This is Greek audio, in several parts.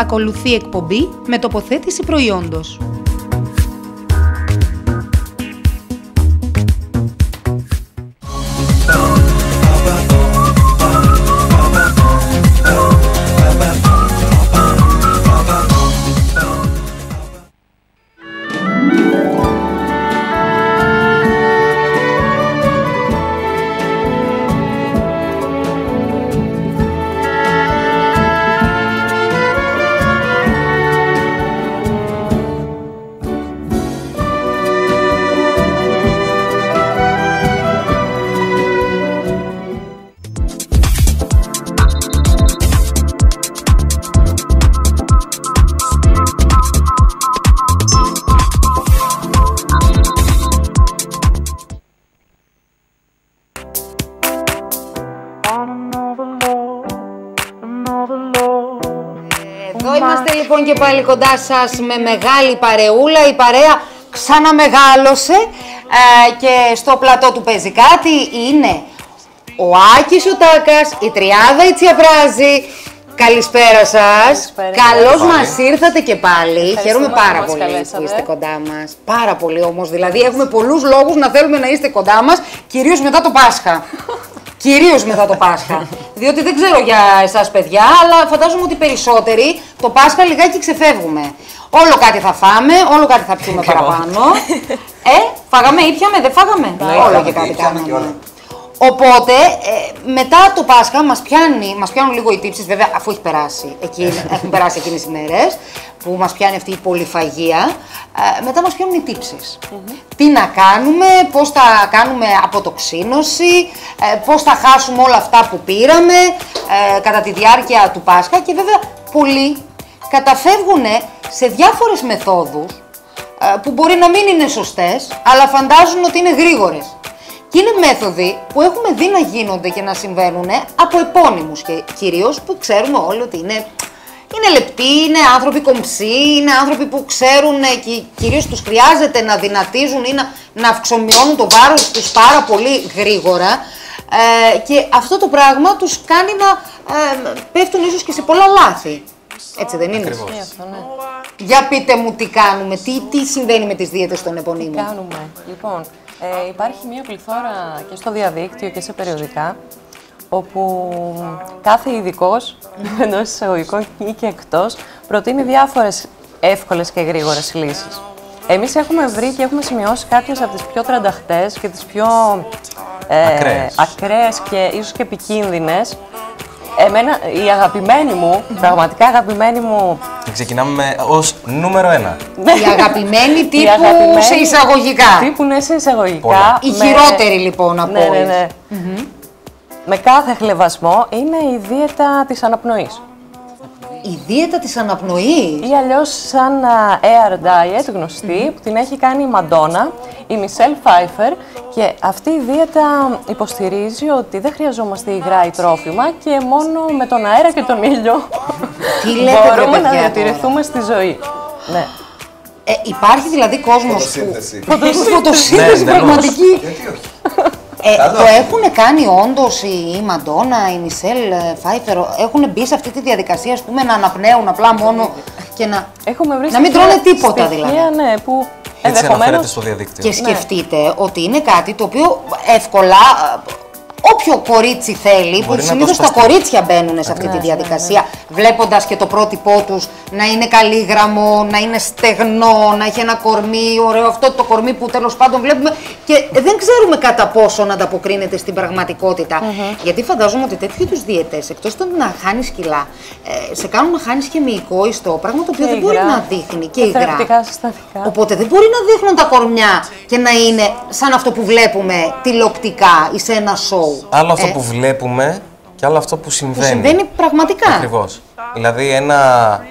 Ακολουθεί εκπομπή με τοποθέτηση προϊόντος. Κοντά σας με μεγάλη παρεούλα. Η παρέα ξαναμεγάλωσε ε, και στο πλατό του παίζει κάτι. Είναι ο Άκης ο Τάκας, η Τριάδα η Τσιαβράζη. Καλησπέρα σας. Καλησπέρα. Καλώς Πάλι. μας ήρθατε και πάλι. Χαίρομαι που πάρα μας πολύ που καλέσατε. είστε κοντά μας. Πάρα πολύ όμως. Δηλαδή έχουμε πολλούς λόγους να θέλουμε να είστε κοντά μας, κυρίως μετά το Πάσχα. Κυρίως μετά το Πάσχα. Διότι δεν ξέρω για εσάς παιδιά, αλλά φαντάζομαι ότι περισσότεροι το Πάσχα λιγάκι ξεφεύγουμε. Όλο κάτι θα φάμε, όλο κάτι θα πιούμε παραπάνω. ε, φάγαμε ή πιάμε, δεν φάγαμε; όλο και κάτι πιάμε και κάναμε. Όλα. Οπότε, ε, μετά το Πάσχα μας, πιάνει, μας πιάνουν λίγο οι τύψεις, βέβαια, αφού έχει περάσει, εκεί, έχουν περάσει εκείνες οι μέρες, που μας πιάνει αυτή η πολυφαγία, ε, μετά μας πιάνουν οι τυψεις Τι να κάνουμε, πώς θα κάνουμε αποτοξίνωση, ε, πώς θα χάσουμε όλα αυτά που πήραμε ε, κατά τη διάρκεια του Πάσχα και βέβαια πολλοί καταφεύγουν σε διάφορες μεθόδους ε, που μπορεί να μην είναι σωστές, αλλά φαντάζουν ότι είναι γρήγορες. Και είναι μέθοδοι που έχουμε δει να γίνονται και να συμβαίνουν από επώνυμους και κυρίως που ξέρουμε όλοι ότι είναι, είναι λεπτοί, είναι άνθρωποι κομψοί, είναι άνθρωποι που ξέρουν και κυρίως τους χρειάζεται να δυνατίζουν ή να, να αυξομειώνουν το βάρος τους πάρα πολύ γρήγορα ε, και αυτό το πράγμα τους κάνει να ε, πέφτουν ίσως και σε πολλά λάθη. Έτσι δεν είναι; Ακριβώς. Ναι, αυτό, ναι. Για πείτε μου τι κάνουμε, τι, τι συμβαίνει με τις δίαιτες των επωνύμων; Κάνουμε; Λοιπόν, ε, υπάρχει μια πληθώρα και στο διαδίκτυο και σε περιοδικά όπου κάθε ειδικός εντό εισαγωγικών ή και εκτός προτείνει διάφορες εύκολες και γρήγορες λύσεις. Εμείς έχουμε βρει και έχουμε σημειώσει κάποιες από τις πιο τρανταχτές και τις πιο ε, Ακραίες. ακραίες και ίσως και επικίνδυνες. Εμένα, η αγαπημένη μου, πραγματικά αγαπημένη μου Και ξεκινάμε με, ως νούμερο ένα. Η αγαπημένη Η τύπου αγαπημένη- σε εισαγωγικά. Τύπου ναι, σε εισαγωγικά. Πολλά. Η με- χειρότερη λοιπόν από Ναι, ναι, όλες. ναι. Με κάθε χλεβασμό είναι η δίαιτα της αναπνοής. Η δίαιτα της αναπνοής. Ή αλλιώς σαν α, air diet γνωστή, που την έχει κάνει η Μαντόνα, η Μισελ Φάιφερ και αυτή η δίαιτα υποστηρίζει ότι δεν χρειαζόμαστε υγρά ή τρόφιμα και μόνο με τον αέρα και τον ήλιο Τι λέτε, βρε, μπορούμε να παιδιά, διατηρηθούμε στη ζωή. Ναι. Ε, υπάρχει δηλαδή κόσμος που... Φωτοσύνθεση. Φωτοσύνθεση Ναι, πραγματική. Γιατί όχι; Ε, Καλό. το έχουν κάνει όντως η, η Μαντόνα, η Μισελ ε, Φάιφερ, έχουν μπει σε αυτή τη διαδικασία, ας πούμε, να αναπνέουν απλά μόνο και να... Έχουμε βρει Να μην στοιχεία- τρώνε τίποτα, στοιχεία, δηλαδή. ναι, που Έτσι αναφέρεται ενδεχομένως στο διαδίκτυο. Και σκεφτείτε ότι είναι κάτι το οποίο εύκολα ε, όποιο κορίτσι θέλει, που Μπορεί να το συνήθως τα σπαστεί. κορίτσια μπαίνουν σε αυτή τη διαδικασία, βλέποντας και το πρότυπό τους να είναι καλή γραμμό, να είναι στεγνό, να έχει ένα κορμί, ωραίο αυτό το κορμί που τέλος πάντων βλέπουμε και δεν ξέρουμε κατά πόσο να ανταποκρίνεται στην πραγματικοτητα Γιατί φαντάζομαι ότι τέτοιου είδους δίαιτε, εκτός των να χάνεις κιλά, ε, σε κάνουν να χάνεις και μυϊκό ιστό, πράγμα το οποίο Και δεν μπορεί υγρά. να δείχνει και Τα υγρά. θρεπτικά συστατικά. Οπότε δεν μπορεί να δείχνουν τα κορμιά και να είναι σαν αυτό που βλέπουμε τηλεοπτικά ή σε ένα σοου. Άλλο αυτό Ε, που βλέπουμε και άλλο αυτό που που συμβαίνει. συμβαίνει πραγματικά. Ακριβώς. Δηλαδή ένα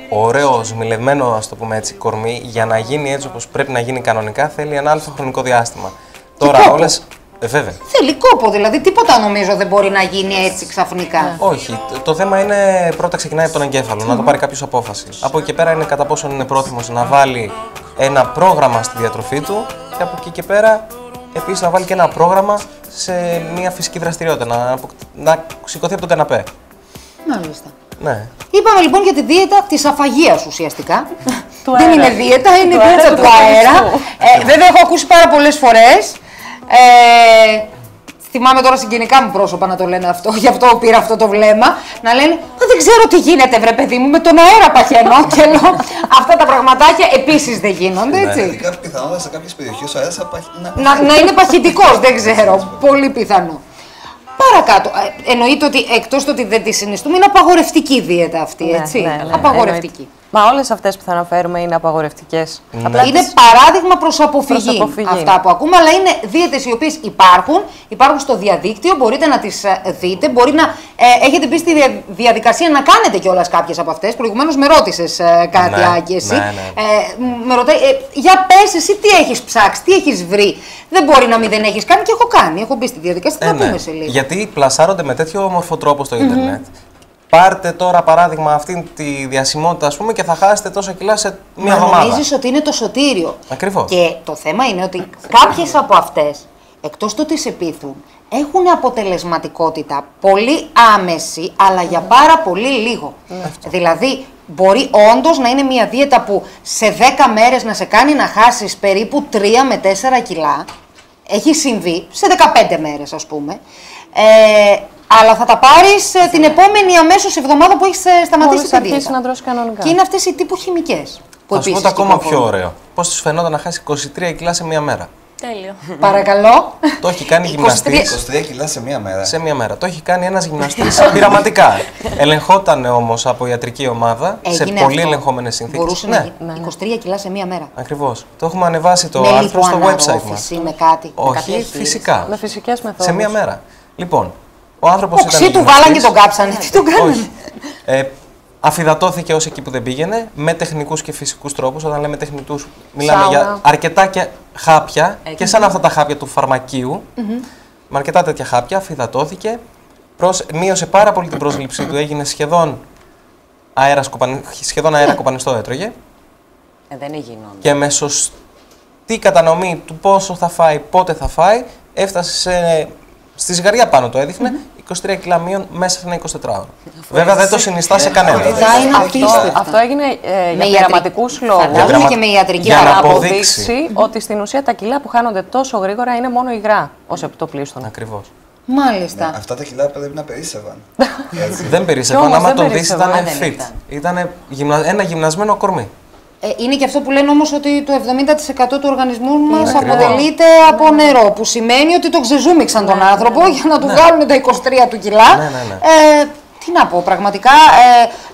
ωραίο, σμιλευμένο, ας το πούμε έτσι, κορμί, για να γίνει έτσι όπως πρέπει να γίνει κανονικά, θέλει ένα αλφα χρονικό διάστημα. Τώρα κόπο. όλες... Ε, βέβαια. Θέλει κόπο, δηλαδή τίποτα νομίζω δεν μπορεί να γίνει έτσι ξαφνικά. Όχι. Το, το θέμα είναι πρώτα ξεκινάει από τον εγκέφαλο, να το πάρει κάποιος απόφασης. Από εκεί και πέρα είναι κατά πόσο είναι πρόθυμος να βάλει ένα πρόγραμμα στη διατροφή του και από εκεί και πέρα επίσης να βάλει και ένα πρόγραμμα σε μια φυσική δραστηριότητα. Να, απο- να σηκωθεί από τον καναπέ. Μάλιστα. Ναι. Είπαμε λοιπόν για τη δίαιτα της αφαγίας ουσιαστικά. Του Δεν αέρα. είναι δίαιτα, είναι Του δίαιτα αέρα του του αέρα. καθιστού. Ε, βέβαια, έχω ακούσει πάρα πολλές φορές. Ε, θυμάμαι τώρα συγγενικά μου πρόσωπα να το λένε αυτό, γι' αυτό πήρα αυτό το βλέμμα. Να λένε Μα δεν ξέρω τι γίνεται, βρε παιδί μου, με τον αέρα παχαίνω. και λέω Αυτά τα πραγματάκια επίσης δεν γίνονται, έτσι. Ειδικά πιθανότατα σε κάποιες περιοχές ο αέρας θα παχ- να- να, να είναι παχητικό, δεν ξέρω. Πολύ πιθανό. Παρακάτω. Ε, εννοείται ότι εκτός το ότι δεν τη συνιστούμε, είναι απαγορευτική δίαιτα αυτή, Ναι, έτσι. ναι, ναι, απαγορευτική. εννοείται. Μα όλες αυτές που θα αναφέρουμε είναι απαγορευτικές. Είναι παράδειγμα προ αποφυγή, Προς αποφυγή. αυτά που ακούμε, αλλά είναι δίαιτες οι οποίες υπάρχουν, υπάρχουν στο διαδίκτυο, μπορείτε να τις δείτε, μπορεί να ε, έχετε μπει στη δια- διαδικασία να κάνετε κιόλας κάποιες από αυτές. Προηγουμένως με ρώτησες κάτι, Ναι, Άκη, εσύ. ναι, ναι. Ε, μ- με ρωτάει, ε, για πες εσύ τι έχεις ψάξει, τι έχεις βρει. Δεν μπορεί να μην δεν έχεις κάνει και έχω κάνει. Έχω μπει στη διαδικασία, θα Ε, τα ναι. πούμε σε λίγο. Γιατί πλασάρονται με τέτοιο όμορφο τρόπο στο ιντερνετ Πάρτε τώρα παράδειγμα αυτή τη διασημότητα, ας πούμε, και θα χάσετε τόσα κιλά σε μία Μα εβδομάδα. νομίζεις ότι είναι το σωτήριο. Ακριβώς. Και το θέμα είναι ότι κάποιες από αυτές, εκτός του ότι σε πείθουν, έχουν αποτελεσματικότητα πολύ άμεση, αλλά για πάρα πολύ λίγο. Δηλαδή, μπορεί όντως να είναι μια δίαιτα που σε 10 μέρες να σε κάνει να χάσεις περίπου 3 με 4 κιλά. Έχει συμβεί, σε 15 μέρες ας πούμε. Ε, αλλά θα τα πάρεις ε, την επόμενη αμέσως εβδομάδα που έχεις ε, σταματήσει Μόλις τη αρχίσεις δίαιτα. να τρως κανονικά. Και είναι αυτές οι τύπου χημικές. Που Θα σου πω επίσης το ακόμα πιο κυκλοφορούν. ωραίο. Πώς τους φαινόταν να χάσει 23 κιλά σε μία μέρα. Τέλειο. Παρακαλώ. Το έχει κάνει 23 γυμναστής 23 κιλά σε μία μέρα. σε μία μέρα. Το έχει κάνει ένας γυμναστής πειραματικά. Ελεγχόταν όμως από ιατρική ομάδα σε Έγινε πολύ αυτό. ελεγχόμενες συνθήκες. Μπορούσε Ναι, να γίνει 23 κιλά σε μία μέρα. ακριβώς. Το έχουμε ανεβάσει το με άρθρο στο website μας. λιποαναρρόφηση, με κάτι. με κάποια Όχι, εγχείρηση. φυσικά. Με φυσικές μεθόδους. Σε μία μέρα. Λοιπόν, ο άνθρωπος ήταν. Οξύ του γυμναστής. βάλαν και τον κάψανε. Τι τον κάνανε; Όχι. Ε, αφιδατώθηκε ως εκεί που δεν πήγαινε με τεχνικούς και φυσικούς τρόπους. Όταν λέμε τεχνικού, μιλάμε Σάουνα. για αρκετά και χάπια και σαν αυτά τα χάπια του φαρμακείου. Με αρκετά τέτοια χάπια, αφιδατώθηκε. Προς, μείωσε πάρα πολύ την πρόσληψή του, έγινε σχεδόν αέρας, σκοπανι, σχεδόν αέρα κοπανιστό έτρωγε Ε, δεν γίνονται. και με σωστή κατανομή του πόσο θα φάει, πότε θα φάει, έφτασε σε, στη ζυγαριά πάνω το έδειχνε 23 κιλά μείον μέσα σε ένα 24ωρο. Βέβαια δεν το συνιστά σε κανένα. Αυτά είναι Αυτό, απίστευτα. αυτό έγινε ε, για ιατρικ- πειραματικούς λόγους. Φαντάζομαι Για και με ιατρική για να Για να παράδοση. αποδείξει. αποδείξει ότι στην ουσία τα κιλά που χάνονται τόσο γρήγορα είναι μόνο υγρά ως επιτοπλίστων. Ακριβώς. Μάλιστα. Αυτά τα κιλά πρέπει να περίσσευαν. Έτσι. Δεν περίσσευαν, όμως άμα δεν τον δεις περίσσευαν, ήταν δεν fit. ήταν. Ήταν γυμνα... ένα γυμνασμένο κορμί. Ε, είναι και αυτό που λένε όμως ότι το 70% του οργανισμού μας Ακριβώς. αποτελείται από νερό, που σημαίνει ότι τον ξεζούμιξαν τον άνθρωπο για να του βγάλουν τα 23 του κιλά. Ναι, ναι, ναι. Ε, τι να πω, πραγματικά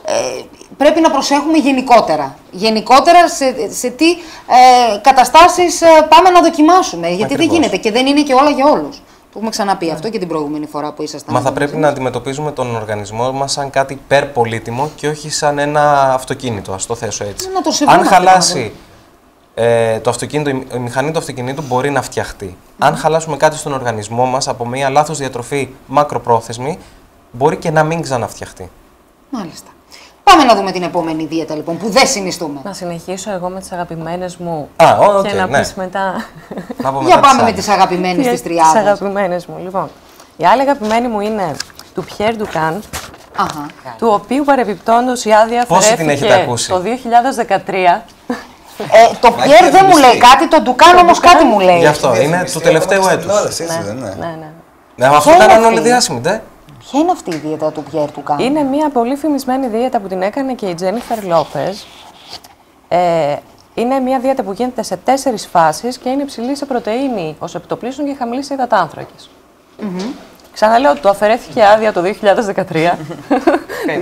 ε, ε, πρέπει να προσέχουμε γενικότερα. Γενικότερα σε, σε τι ε, καταστάσεις ε, πάμε να δοκιμάσουμε, γιατί δεν Ακριβώς. γίνεται και δεν είναι και όλα για όλους. Το έχουμε ξαναπεί αυτό και την προηγούμενη φορά που ήσασταν. Μα θα εδώ πρέπει μαζί να μας. αντιμετωπίζουμε τον οργανισμό μας σαν κάτι υπερπολίτιμο και όχι σαν ένα αυτοκίνητο, ας το θέσω έτσι. Να το Αν σεβόμαστε χαλάσει ε, το αυτοκίνητο, η η μηχανή του αυτοκινήτου μπορεί να φτιαχτεί. Αν χαλάσουμε κάτι στον οργανισμό μας από μια λάθος διατροφή μακροπρόθεσμη, μπορεί και να μην ξαναφτιαχτεί. Μάλιστα. Πάμε να δούμε την επόμενη δίαιτα λοιπόν, που δεν συνιστούμε. Να συνεχίσω εγώ με τις αγαπημένες μου Α, ω, οκ, και να ναι. πεις μετά Να πούμε Για μετά πάμε με άλλες. τις αγαπημένες της τις τριάδας. αγαπημένες μου. Λοιπόν, η άλλη αγαπημένη μου είναι του Pierre Dukan, Αχα. του οποίου παρεπιπτόντως η άδεια Πόσοι την έχετε αφαιρέθηκε ακούσει; το 2013 Ε, το Πιέρ δεν μου λέει κάτι, το Ντουκάν όμως κάτι μου λέει. Γι' αυτό είναι του Διαφημιστεί τελευταίου ακόμα και έτους. στην τηλεόραση, έτσι δεν είναι. Ναι, ναι. Ναι, αφού Ποια είναι ήταν όλοι αυτή; διάσημοι, ντε. Ποια είναι αυτή η δίαιτα του Πιέρ Ντουκάν. Είναι μια πολύ φημισμένη δίαιτα που την έκανε και η Τζένιφερ Λόπες. Ε, είναι μια δίαιτα που γίνεται σε τέσσερις φάσεις και είναι υψηλή σε πρωτεΐνη ως επιτοπλίστων και χαμηλή σε υδατάνθρακες. Ξαναλέω ότι το αφαιρέθηκε άδεια το 2013.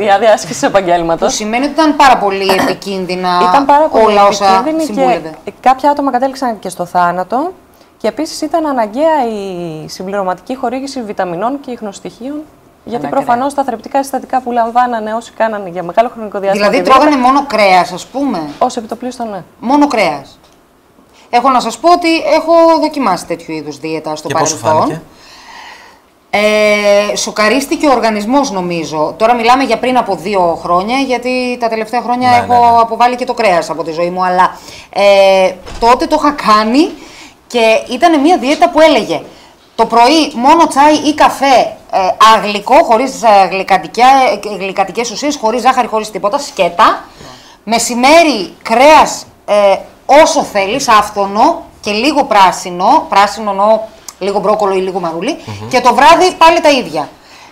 η άδεια άσκηση επαγγέλματος. Που σημαίνει ότι ήταν πάρα πολύ επικίνδυνα Ήταν πάρα πολύ όλα όσα επικίνδυνη συμβούλευε. και κάποια άτομα κατέληξαν και στο θάνατο. Και επίσης ήταν αναγκαία η συμπληρωματική χορήγηση βιταμινών και ιχνοστοιχείων. Γιατί Αναγκαία. προφανώς τα θρεπτικά συστατικά που λαμβάνανε όσοι κάνανε για μεγάλο χρονικό διάστημα. Δηλαδή τη δίαιτα, τρώγανε μόνο κρέας, ας πούμε. Ως επιτοπλίστων, ναι. Μόνο κρέας. Έχω να σας πω ότι έχω δοκιμάσει τέτοιου είδους δίαιτα στο Και πώ σου παρελθόν. φάνηκε; Ε, σοκαρίστηκε ο οργανισμός νομίζω. Τώρα μιλάμε για πριν από δύο χρόνια, γιατί τα τελευταία χρόνια Ναι, έχω ναι, ναι. αποβάλει και το κρέας από τη ζωή μου. Αλλά ε, τότε το είχα κάνει και ήταν μια δίαιτα που έλεγε το πρωί μόνο τσάι ή καφέ ε, αγλικό, χωρίς ε, γλυκαντικιά, ε, γλυκαντικές ουσίες, χωρίς ζάχαρη, χωρίς τίποτα, σκέτα. Μεσημέρι κρέας ε, όσο θέλεις, άφθονο και λίγο πράσινο, πράσινο εννοώ λίγο μπρόκολο ή λίγο μαρούλι, και το βράδυ πάλι τα ίδια.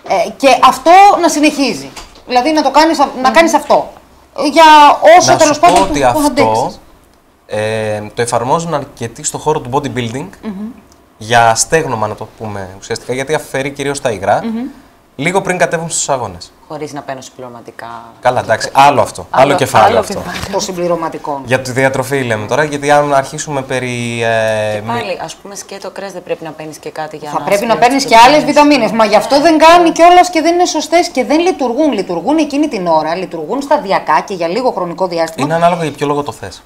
Ε, και αυτό να συνεχίζει. Δηλαδή να, το κάνεις, α- να κάνεις αυτό. Για όσο Να τέλος σου πω πάντων ότι που αυτό αντέξεις. ε, το εφαρμόζουν αρκετοί στο χώρο του bodybuilding για στέγνομα, να το πούμε ουσιαστικά, γιατί αφαιρεί κυρίως τα υγρα λίγο πριν κατέβουν στους αγώνες. Χωρίς να παίρνω συμπληρωματικά. Καλά, εντάξει, άλλο αυτό. Άλλο, Άλλο- κεφάλαιο άλλο αυτό. κεφάλαιο. των συμπληρωματικών. Για τη διατροφή λέμε τώρα, γιατί αν αρχίσουμε περί. Ε, Και μη- πάλι, ας πούμε, σκέτο κρέας δεν πρέπει να παίρνεις και κάτι για Θα να. πρέπει να στηρίξεις παίρνεις το και άλλες πυρήνες. βιταμίνες. Μα γι' αυτό δεν κάνει κιόλας και δεν είναι σωστές και δεν λειτουργούν. Λειτουργούν εκείνη την ώρα, λειτουργούν σταδιακά και για λίγο χρονικό διάστημα. Είναι ανάλογα για ποιο λόγο το θες.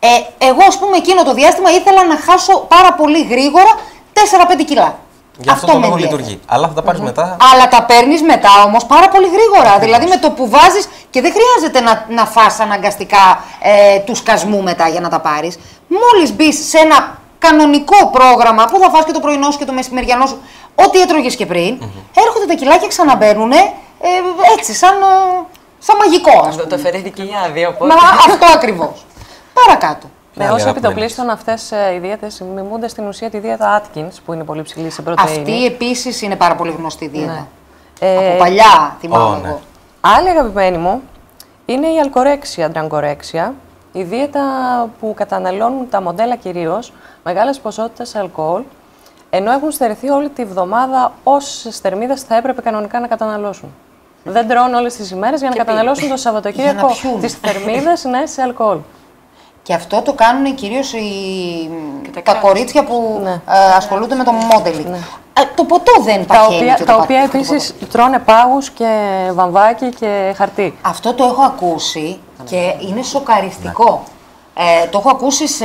Ε, εγώ, ας πούμε, εκείνο το διάστημα ήθελα να χάσω πάρα πολύ γρήγορα 4-5 κιλά. Γι' αυτό, το με λόγο ενδιαφέρει. λειτουργεί. Αλλά θα τα πάρεις μετά. Αλλά τα παίρνεις μετά όμως πάρα πολύ γρήγορα. Δηλαδή με το που βάζεις και δεν χρειάζεται να, να φας αναγκαστικά ε, του σκασμού μετά για να τα πάρεις. Μόλις μπεις σε ένα κανονικό πρόγραμμα που θα φας και το πρωινός σου και το μεσημεριανό σου, ό,τι έτρωγες και πριν, έρχονται τα κιλάκια ξαναμπαίνουν ε, έτσι, σαν, ε, σαν μαγικό, ας Αυτό πούμε. το αφαιρέθηκε η άδεια, Μα οπότε. αυτό ακριβώς. Παρακάτω. Ναι, Άλλη ω αγαπημένη. επιτοπλίστων αυτές οι δίαιτε μιμούνται στην ουσία τη δίαιτα Atkins, που είναι πολύ ψηλή σε πρωτενη. Αυτή επίσης είναι πάρα πολύ γνωστή δίαιτα. Ε, Από παλιά θυμάμαι Ω, ναι. εγώ. Άλλη αγαπημένη μου είναι η αλκορέξια, αντραγκορέξια, η δίαιτα που καταναλώνουν τα μοντέλα κυρίως μεγάλες ποσότητες αλκοόλ, ενώ έχουν στερηθεί όλη τη βδομάδα όσες θερμίδες θα έπρεπε κανονικά να καταναλώσουν. Δεν τρώνε όλες τις ημέρες για να καταναλώσουν το Σαββατοκύριακο πιούν. τις θερμίδες ναι, σε αλκοόλ. Και αυτό το κάνουν κυρίως τα, τα κορίτσια που Ναι. ε, ασχολούνται με το modeling. Ε, το ποτό δεν Τα παχαίνει. οποία, και το τα πα- οποία το ποτό. επίση τρώνε πάγους και βαμβάκι και χαρτί. Αυτό το έχω ακούσει και είναι σοκαριστικό. Ε, το έχω ακούσει σε,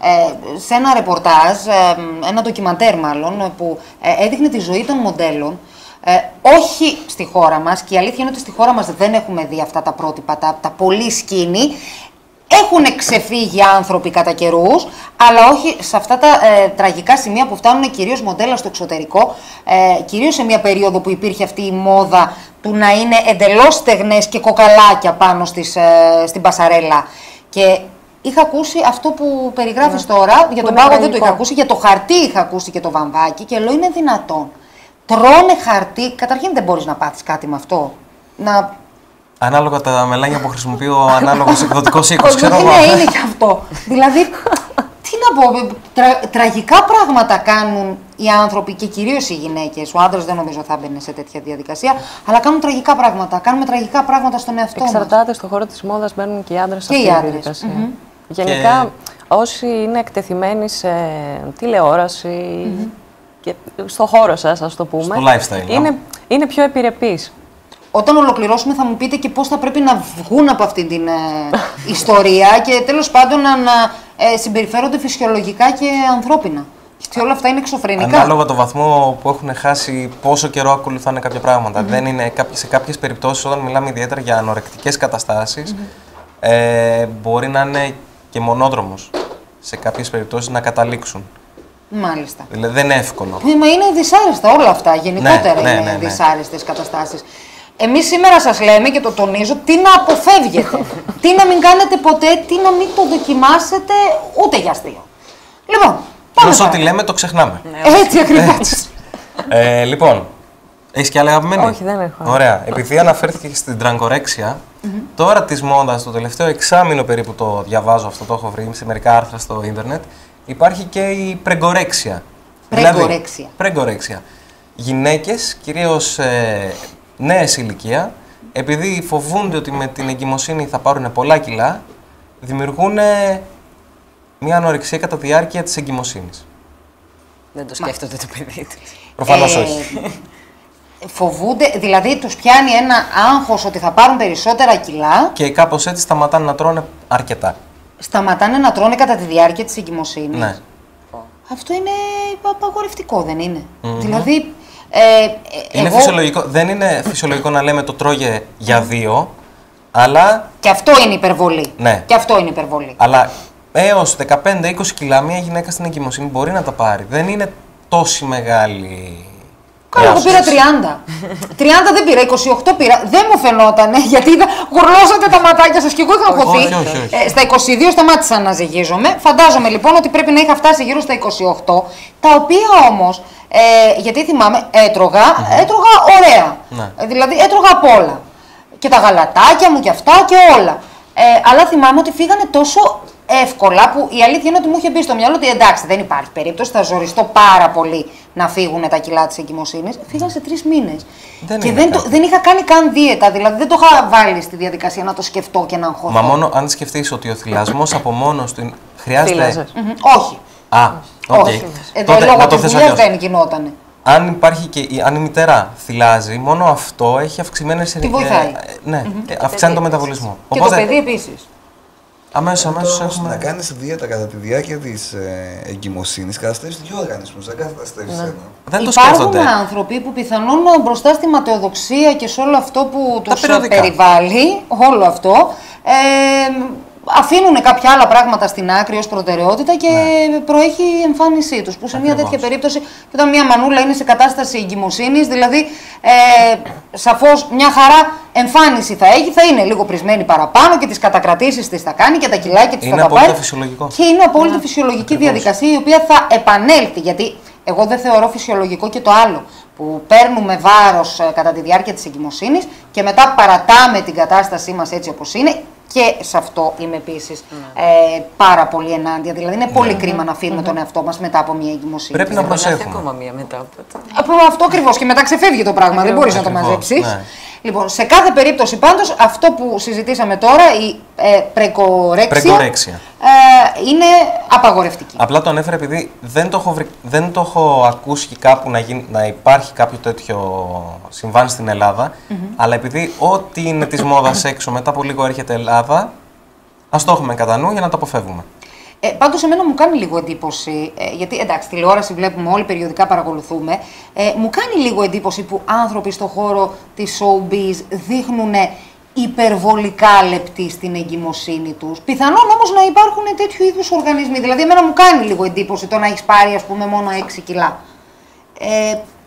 ε, σε ένα ρεπορτάζ, ε, ένα ντοκιμαντέρ μάλλον, που ε, έδειχνε τη ζωή των μοντέλων. Ε, όχι στη χώρα μας και η αλήθεια είναι ότι στη χώρα μας δεν έχουμε δει αυτά τα πρότυπα, τα, τα πολύ σκήνη. Έχουν ξεφύγει άνθρωποι κατά καιρούς, αλλά όχι σε αυτά τα ε, τραγικά σημεία που φτάνουν κυρίως μοντέλα στο εξωτερικό, ε, κυρίως σε μια περίοδο που υπήρχε αυτή η μόδα του να είναι εντελώς στεγνές και κοκαλάκια πάνω στις, ε, στην πασαρέλα. Και είχα ακούσει αυτό που περιγράφεις τώρα, για τον είναι πάγο δεν το τραγικό. είχα ακούσει, για το χαρτί είχα ακούσει και το βαμβάκι και λέω είναι δυνατόν. Τρώνε χαρτί, καταρχήν δεν μπορείς να πάθεις κάτι με αυτό. Να Ανάλογα τα μελάνια που χρησιμοποιεί ο ανάλογος εκδοτικός οίκος. Ξέρω εγώ. ναι, είναι και αυτό. δηλαδή, τι να πω, τρα- τραγικά πράγματα κάνουν οι άνθρωποι και κυρίως οι γυναίκες. Ο άντρα δεν νομίζω θα μπαίνει σε τέτοια διαδικασία, αλλά κάνουν τραγικά πράγματα. Κάνουμε τραγικά πράγματα στον εαυτό μας. Εξαρτάται στο χώρο της μόδας μπαίνουν και οι άντρες σε Και οι αυτή τη άντρες, διαδικασία. μμμ. Γενικά, όσοι είναι εκτεθειμένοι σε τηλεόραση και στο χώρο σας, ας το πούμε, Στο lifestyle, είναι, ναι. είναι πιο επιρρεπείς. Όταν ολοκληρώσουμε θα μου πείτε και πώς θα πρέπει να βγουν από αυτή την ε, ιστορία και τέλος πάντων να, να ε, συμπεριφέρονται φυσιολογικά και ανθρώπινα. Και όλα αυτά είναι εξωφρενικά. Ανάλογα το βαθμό που έχουν χάσει, πόσο καιρό ακολουθάνε κάποια πράγματα. Δεν είναι, κάποιες- σε κάποιες περιπτώσεις, όταν μιλάμε ιδιαίτερα για ανορεκτικές καταστάσεις, ε, μπορεί να είναι και μονόδρομος σε κάποιες περιπτώσεις να καταλήξουν. Μάλιστα. Δηλαδή δεν είναι εύκολο. Ε, Μα είναι δυσάρεστα όλα αυτά. Γενικότερα Ναι, ναι, είναι ναι, ναι. δυσάρεστες καταστάσεις. Εμείς σήμερα σας λέμε και το τονίζω τι να αποφεύγετε. τι να μην κάνετε ποτέ, τι να μην το δοκιμάσετε ούτε για αστείο. Λοιπόν, πάμε Όσο ό,τι παρακάτω. λέμε το ξεχνάμε. Έτσι ακριβώς. Ε, λοιπόν, έχεις και άλλη αγαπημένη; Όχι, δεν έχω. Ωραία. Επειδή αναφέρθηκε στην τραγκορέξια, τώρα της μόδας, το τελευταίο εξάμεινο περίπου το διαβάζω αυτό, το έχω βρει σε μερικά άρθρα στο ίντερνετ, υπάρχει και η πρεγκορέξια. Πρεγκορέξια. πρεγκορέξια. Γυναίκες, κυρίως ε, νέες ηλικία, επειδή φοβούνται ότι με την εγκυμοσύνη θα πάρουν πολλά κιλά, δημιουργούν ε, μια ανορεξία κατά τη διάρκεια της εγκυμοσύνης. Δεν το σκέφτονται το παιδί τους. Προφανώς Ε, όχι. Φοβούνται, δηλαδή τους πιάνει ένα άγχος ότι θα πάρουν περισσότερα κιλά, Και κάπως έτσι σταματάνε να τρώνε αρκετά. σταματάνε να τρώνε κατά τη διάρκεια της εγκυμοσύνης. Ναι. Αυτό είναι απαγορευτικό, δεν είναι; Δηλαδή, ε, ε, Είναι εγώ... φυσιολογικό, δεν είναι φυσιολογικό να λέμε το τρώγε για δύο, αλλά, Και αυτό είναι υπερβολή. Ναι. Και αυτό είναι υπερβολή. αλλά έως 15-20 κιλά μια γυναίκα στην εγκυμοσύνη μπορεί να τα πάρει. Δεν είναι τόση μεγάλη Καλά, εγώ Γεια πήρα σας. 30. 30 δεν πήρα, 28 πήρα. Δεν μου φαινόταν, γιατί είδα, γουρλώσατε τα ματάκια σας και εγώ είχα αγχωθεί. όχι, όχι, όχι. Ε, στα 22 σταμάτησα να ζυγίζομαι. Φαντάζομαι λοιπόν ότι πρέπει να είχα φτάσει γύρω στα 28. Τα οποία όμως, ε, γιατί θυμάμαι, έτρωγα, έτρωγα ωραία. Ναι. Ε, Δηλαδή έτρωγα απ' όλα. Και τα γαλατάκια μου και αυτά και όλα. Ε, αλλά θυμάμαι ότι φύγανε τόσο εύκολα που η αλήθεια είναι ότι μου είχε μπει στο μυαλό ότι εντάξει δεν υπάρχει περίπτωση, θα ζοριστώ πάρα πολύ να φύγουν τα κιλά της εγκυμοσύνης. Φύγαν σε τρεις μήνες. Δεν Και είναι δεν, το, κάτι. δεν είχα κάνει καν δίαιτα, δηλαδή δεν το είχα βάλει στη διαδικασία να το σκεφτώ και να αγχωθώ. Μα μόνο αν σκεφτείς ότι ο θυλασμός από μόνος του χρειάζεται. Θύλαζες. Μμμ, Όχι. Α, οκ. Όχι. Ε, Τότε, λόγω να το της θες δουλειάς αλλιώς. δεν γινότανε. Αν υπάρχει και η, αν η μητέρα θηλάζει, μόνο αυτό έχει αυξημένες Τη βοηθάει. ναι, ε, αυξάνει το μεταβολισμό. Και το παιδί επίσης. Αμέσως αμέσως Όμως, έχουμε. να κάνει δίαιτα κατά τη διάρκεια της ε, εγκυμοσύνης, καταστρέφει δύο οργανισμούς. Δεν καταστρέφει ένα. Δεν το Υπάρχουν σκέφτονται. άνθρωποι που πιθανόν μπροστά στη ματαιοδοξία και σε όλο αυτό που Τα τους περιοδικά. περιβάλλει, όλο αυτό, ε, αφήνουν κάποια άλλα πράγματα στην άκρη ως προτεραιότητα και προέχει η εμφάνισή τους. Που σε μια Ναι. Ακριβώς. τέτοια περίπτωση, και όταν μια μανούλα είναι σε κατάσταση εγκυμοσύνης, δηλαδή ε, σαφώς μια χαρά εμφάνιση θα έχει, θα είναι λίγο πρισμένη παραπάνω και τις κατακρατήσεις της θα κάνει και τα κιλάκια της Είναι θα τα απόλυτα πάρει. φυσιολογικό. Και είναι απόλυτα φυσιολογική διαδικασία η οποία θα επανέλθει. Γιατί εγώ δεν θεωρώ φυσιολογικό και το άλλο. Που παίρνουμε βάρος κατά τη διάρκεια της εγκυμοσύνης και μετά παρατάμε την κατάστασή μας έτσι όπως είναι. Και σε αυτό είμαι επίσης ε, πάρα πολύ ενάντια. Δηλαδή, είναι πολύ κρίμα να αφήνουμε τον εαυτό μας μετά από μια εγκυμοσύνη. Πρέπει να Μπορεί να έρθει προσέχουμε. ακόμα μία μετά από το. Από αυτό ακριβώς και μετά ξεφεύγει το πράγμα. Δεν μπορείς να το Ακριβώς, μαζέψεις. Ναι. Λοιπόν, σε κάθε περίπτωση πάντως αυτό που συζητήσαμε τώρα, η ε, πρεκορέξια, Πρεκορέξια. ε, είναι απαγορευτική. Απλά το ανέφερα επειδή δεν το έχω, βρει- δεν το έχω ακούσει κάπου να, γίνει, να υπάρχει κάποιο τέτοιο συμβάν στην ελλαδα αλλά επειδή ό,τι είναι της μόδας έξω μετά από λίγο έρχεται Ελλάδα, ας το έχουμε κατά νου για να το αποφεύγουμε. Ε, Πάντως, εμένα μου κάνει λίγο εντύπωση, ε, γιατί εντάξει, τηλεόραση βλέπουμε όλοι, περιοδικά παρακολουθούμε. Ε, μου κάνει λίγο εντύπωση που άνθρωποι στον χώρο της showbiz δείχνουν υπερβολικά λεπτοί στην εγκυμοσύνη τους. Πιθανόν όμως να υπάρχουν τέτοιου είδους οργανισμοί. Δηλαδή, εμένα μου κάνει λίγο εντύπωση το να έχεις πάρει, ας πούμε, μόνο 6 κιλά. Ε,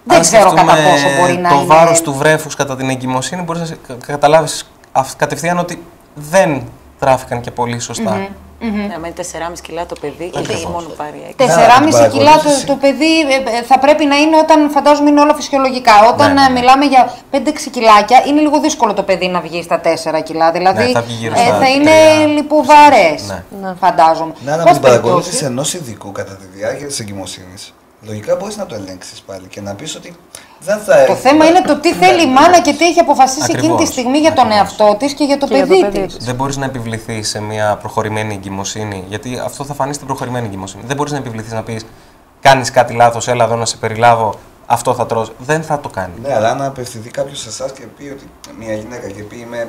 δεν Αν ξέρω κατά σκεφτούμε πόσο μπορεί να το είναι. βάρος του βρέφους κατά την εγκυμοσύνη, μπορείς να σε- κα- καταλάβεις αυ- κατευθείαν ότι δεν τράφηκαν και πολύ σωστά. Ναι, με 4,5 κιλά το παιδί ή Ακριβώς. μόνο πάρει έξι. 4,5 Ναι, κιλά το, παρακολούθηση. το παιδί ε, ε, θα πρέπει να είναι όταν φαντάζομαι είναι όλα φυσιολογικά. Όταν Ναι, ναι, ε, ναι. μιλάμε για 5-6 κιλάκια, είναι λίγο δύσκολο το παιδί να βγει στα 4 κιλά. Δηλαδή Ναι, θα βγει γύρω ε, στα θα είναι τρία. λιποβαρές. Ναι. Φαντάζομαι. Ναι, αλλά με Πάση την περιπτώσεις, παρακολούθηση ενός ειδικού κατά τη διάρκεια της εγκυμοσύνης, λογικά μπορείς να το ελέγξεις πάλι και να πεις ότι δεν θα Το έρθει θέμα να- είναι το τι θέλει η μάνα και τι έχει αποφασίσει εκείνη τη Ακριβώς. στιγμή για τον Ακριβώς. εαυτό της και για το Και για το παιδί παιδί της. της. Δεν μπορείς να επιβληθεί σε μια προχωρημένη εγκυμοσύνη, γιατί αυτό θα φανεί στην προχωρημένη εγκυμοσύνη. Δεν μπορείς να επιβληθείς να πεις: Κάνεις κάτι λάθος, έλα εδώ να σε περιλάβω, αυτό θα τρως. Δεν θα το κάνει. Ναι, αλλά αν απευθυνθεί κάποιος σε εσάς και πει ότι μια γυναίκα και πει είμαι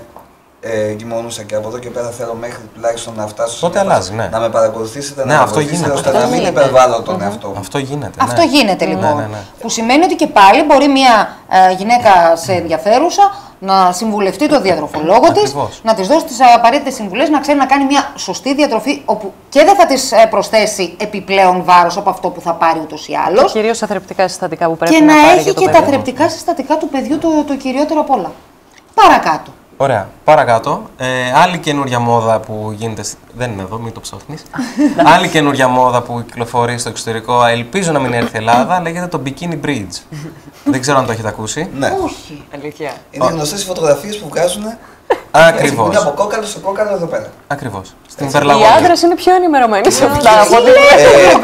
ε, εγκυμονούσα και από εδώ και πέρα θέλω μέχρι τουλάχιστον να φτάσω. σε Τότε μια φάση αλλάζει, ναι. Να με παρακολουθήσετε, Ναι, να με αυτό βοηθήσετε γίνεται. ώστε Αυτό να μην γίνεται. υπερβάλλω τον εαυτό μου. Αυτό γίνεται. Αυτό ναι. γίνεται λοιπόν. Ναι, ναι, ναι. Που σημαίνει ότι και πάλι μπορεί μια ε, γυναίκα σε ενδιαφέρουσα να συμβουλευτεί τον διατροφολόγο της, Ακριβώς. να της δώσει τις απαραίτητες συμβουλές, να ξέρει να κάνει μια σωστή διατροφή, όπου και δεν θα της προσθέσει επιπλέον βάρος από αυτό που θα πάρει ούτως ή άλλως. Κυρίως τα θρεπτικά συστατικά που πρέπει Και να, να πάρει έχει για το και τα παιδί. θρεπτικά συστατικά του παιδιού το, το κυριότερο απ' όλα. Παρακάτω. Ωραία. Παρακάτω. Ε, άλλη καινούρια μόδα που γίνεται. σ- Δεν είναι εδώ, μην το ψάχνεις. άλλη καινούρια μόδα που κυκλοφορεί στο εξωτερικό, ελπίζω να μην έρθει Ελλάδα, λέγεται το Bikini Bridge. Δεν ξέρω αν το έχετε ακούσει. Ναι. Όχι. Αλήθεια. Είναι γνωστές οι φωτογραφίες που βγάζουν. Ακριβώς. Είναι από κόκαλο σε κόκαλο εδώ πέρα. Ακριβώς. Στην Οι Περλαγόνη. άντρες είναι πιο ενημερωμένοι σε αυτά από ότι.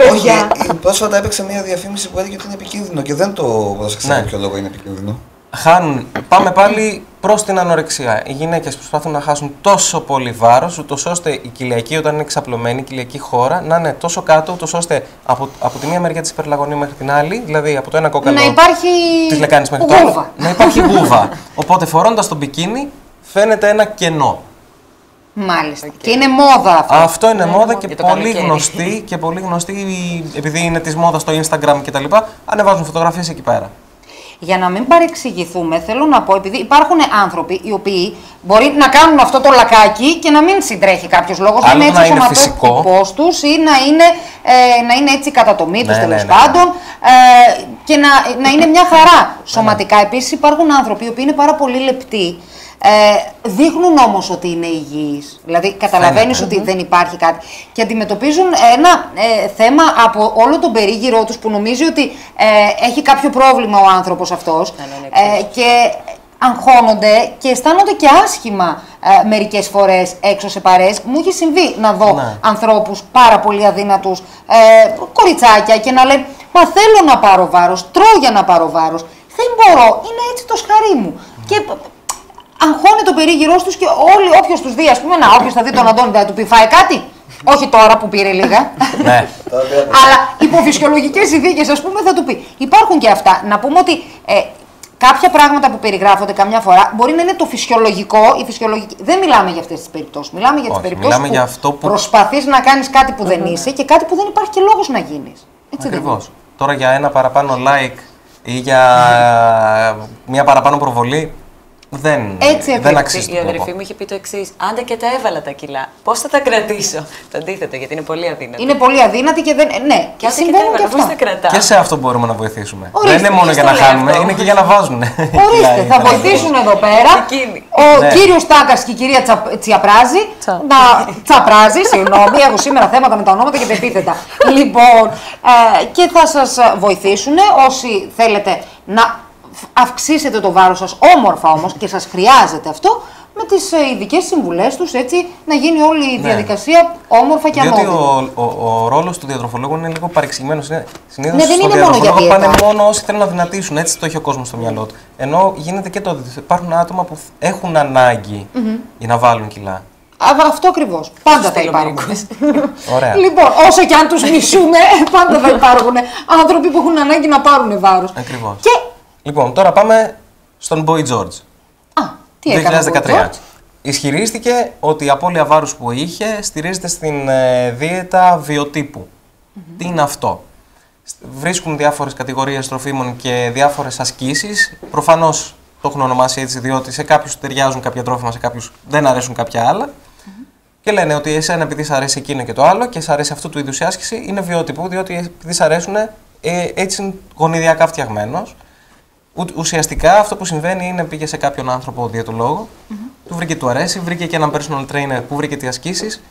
Ε, όχι, ε, πρόσφατα έπαιξε μια διαφήμιση που έλεγε ότι είναι επικίνδυνο και δεν το πρόσεξα Ναι. για ποιο λόγο είναι επικίνδυνο. Χάνουν. Πάμε πάλι προς την ανορεξία. Οι γυναίκες προσπαθούν να χάσουν τόσο πολύ βάρος, ούτως ώστε η κοιλιακή, όταν είναι εξαπλωμένη, η κοιλιακή χώρα να είναι τόσο κάτω, ούτως ώστε από, από τη μία μεριά της υπερλαγωνίου μέχρι την άλλη, δηλαδή από το ένα κόκαλο Να υπάρχει της λεκάνης μέχρι το άλλο, γούβα. να υπάρχει γούβα. Οπότε φορώντας το μπικίνι, φαίνεται ένα κενό. Μάλιστα. Και είναι μόδα αυτό. Αυτό είναι μόδα και Για το πολύ καλοκαίρι. γνωστή και πολύ γνωστή επειδή είναι της μόδας στο Instagram κτλ. Ανεβάζουν φωτογραφίες εκεί πέρα. Για να μην παρεξηγηθούμε, θέλω να πω, επειδή υπάρχουν άνθρωποι οι οποίοι μπορεί να κάνουν αυτό το λακάκι και να μην συντρέχει κάποιος λόγος, να Άλλο είναι να έτσι ο είναι φυσικό. σωματότυπος τους ή να είναι, ε, να είναι έτσι κατά το μύτος Ναι, τέλος ναι, ναι, ναι. πάντων ε, και να, να είναι μια χαρά σωματικά. Επίσης υπάρχουν άνθρωποι οι οποίοι είναι πάρα πολύ λεπτοί ε, δείχνουν όμως ότι είναι υγιείς. Δηλαδή καταλαβαίνεις ότι δεν υπάρχει κάτι. Και αντιμετωπίζουν ένα ε, θέμα από όλο τον περίγυρό τους που νομίζει ότι ε, έχει κάποιο πρόβλημα ο άνθρωπος αυτός. Ναι, ναι, ναι, ε, και αγχώνονται και αισθάνονται και άσχημα ε, μερικές φορές έξω σε παρέες. Μου έχει συμβεί να δω Ναι. ανθρώπους πάρα πολύ αδύνατους, ε, κοριτσάκια και να λένε «Μα θέλω να πάρω βάρος, τρώω για να πάρω βάρος, δεν μπορώ, είναι έτσι το σχαρί μου». Και π- π- αγχώνει το περίγυρό τους και όλοι, όποιος τους δει, ας πούμε, να όποιος θα δει τον Αντώνη θα του πει «Φάει κάτι». Όχι τώρα που πήρε λίγα. Ναι. Τώρα πήρα από- Αλλά υπό φυσιολογικές συνθήκες, ας πούμε, θα του πει. Υπάρχουν και αυτά. Να πούμε ότι ε, κάποια πράγματα που περιγράφονται καμιά φορά μπορεί να είναι το φυσιολογικό. Η φυσιολογική... Δεν μιλάμε για αυτές τις περιπτώσεις. Μιλάμε για τις Όχι, περιπτώσεις μιλάμε που, για αυτό που- προσπαθείς να κάνεις κάτι που δεν είσαι και κάτι που δεν υπάρχει και λόγος να γίνεις. Έτσι δεν Ακριβώς. είναι. Τώρα για ένα παραπάνω like ή για μια παραπάνω προβολή δεν, Έτσι δεν ακριβώς. αξίζει Η τον αδερφή κόπο. μου είχε πει το εξής: Άντε και τα έβαλα τα κιλά. Πώς θα τα κρατήσω; Το αντίθετο, γιατί είναι πολύ αδύνατο. Είναι πολύ αδύνατη και δεν. Ναι, Και άντε και τα συμβαίνουν και έβαλα, πώς τα αυτά. κρατάω; Και σε αυτό μπορούμε να βοηθήσουμε. Ορίστε, δεν είναι μόνο ποιος για το να λέει χάνουμε, αυτό; είναι και για να βάζουν. Ορίστε, θα βοηθήσουν εδώ πέρα Εκείνοι. ο Ναι. κύριος Τάκας και η κυρία Τσα, Τσιαπράζη Τσα. να τσαπράζει, συγγνώμη, έχω σήμερα θέματα με τα ονόματα και τα επίθετα. λοιπόν, ε, και θα σας βοηθήσουν όσοι θέλετε να αυξήσετε το βάρος σας όμορφα όμως και σας χρειάζεται αυτό με τις ε, ειδικές συμβουλές τους έτσι να γίνει όλη η Ναι. διαδικασία όμορφα και Διότι ανώδυνα. ο, ο, ο ρόλος του διατροφολόγου είναι λίγο παρεξηγημένος. Συνήθως Ναι, δεν στο είναι μόνο για διατροφολόγο πάνε δίαιτα. μόνο όσοι θέλουν να δυνατήσουν. Έτσι το έχει ο κόσμος στο μυαλό του. Ενώ γίνεται και το αντίθετο. Υπάρχουν άτομα που έχουν ανάγκη για να βάλουν κιλά. Α, Αυτό ακριβώς. Πάντα θα Στείλω υπάρχουν. μερικούς. Ωραία. Λοιπόν, όσο και αν τους μισούμε, πάντα θα υπάρχουν άνθρωποι που έχουν ανάγκη να πάρουν βάρος. Ακριβώς. Και. Λοιπόν, τώρα πάμε στον Boy George. Α, τι έκανε. ο 2013. George? Ισχυρίστηκε ότι η απώλεια βάρους που είχε στηρίζεται στην ε, δίαιτα βιοτύπου. Τι είναι αυτό; Σ- Βρίσκουν διάφορες κατηγορίες τροφίμων και διάφορες ασκήσεις. Προφανώς το έχουν ονομάσει έτσι διότι σε κάποιους ταιριάζουν κάποια τρόφιμα, σε κάποιους δεν αρέσουν κάποια άλλα. Και λένε ότι εσένα επειδή σ' αρέσει εκείνο και το άλλο και σ' αρέσει αυτού του είδους η άσκηση είναι βιότυπο, διότι επειδή σ' αρέσουν, ε, έτσι είναι γονιδιακά φτιαγμένος. Ουσιαστικά αυτό που συμβαίνει είναι πήγε σε κάποιον άνθρωπο διαιτολόγο, του βρήκε του αρέσει, βρήκε και έναν personal trainer που βρήκε τις ασκήσεις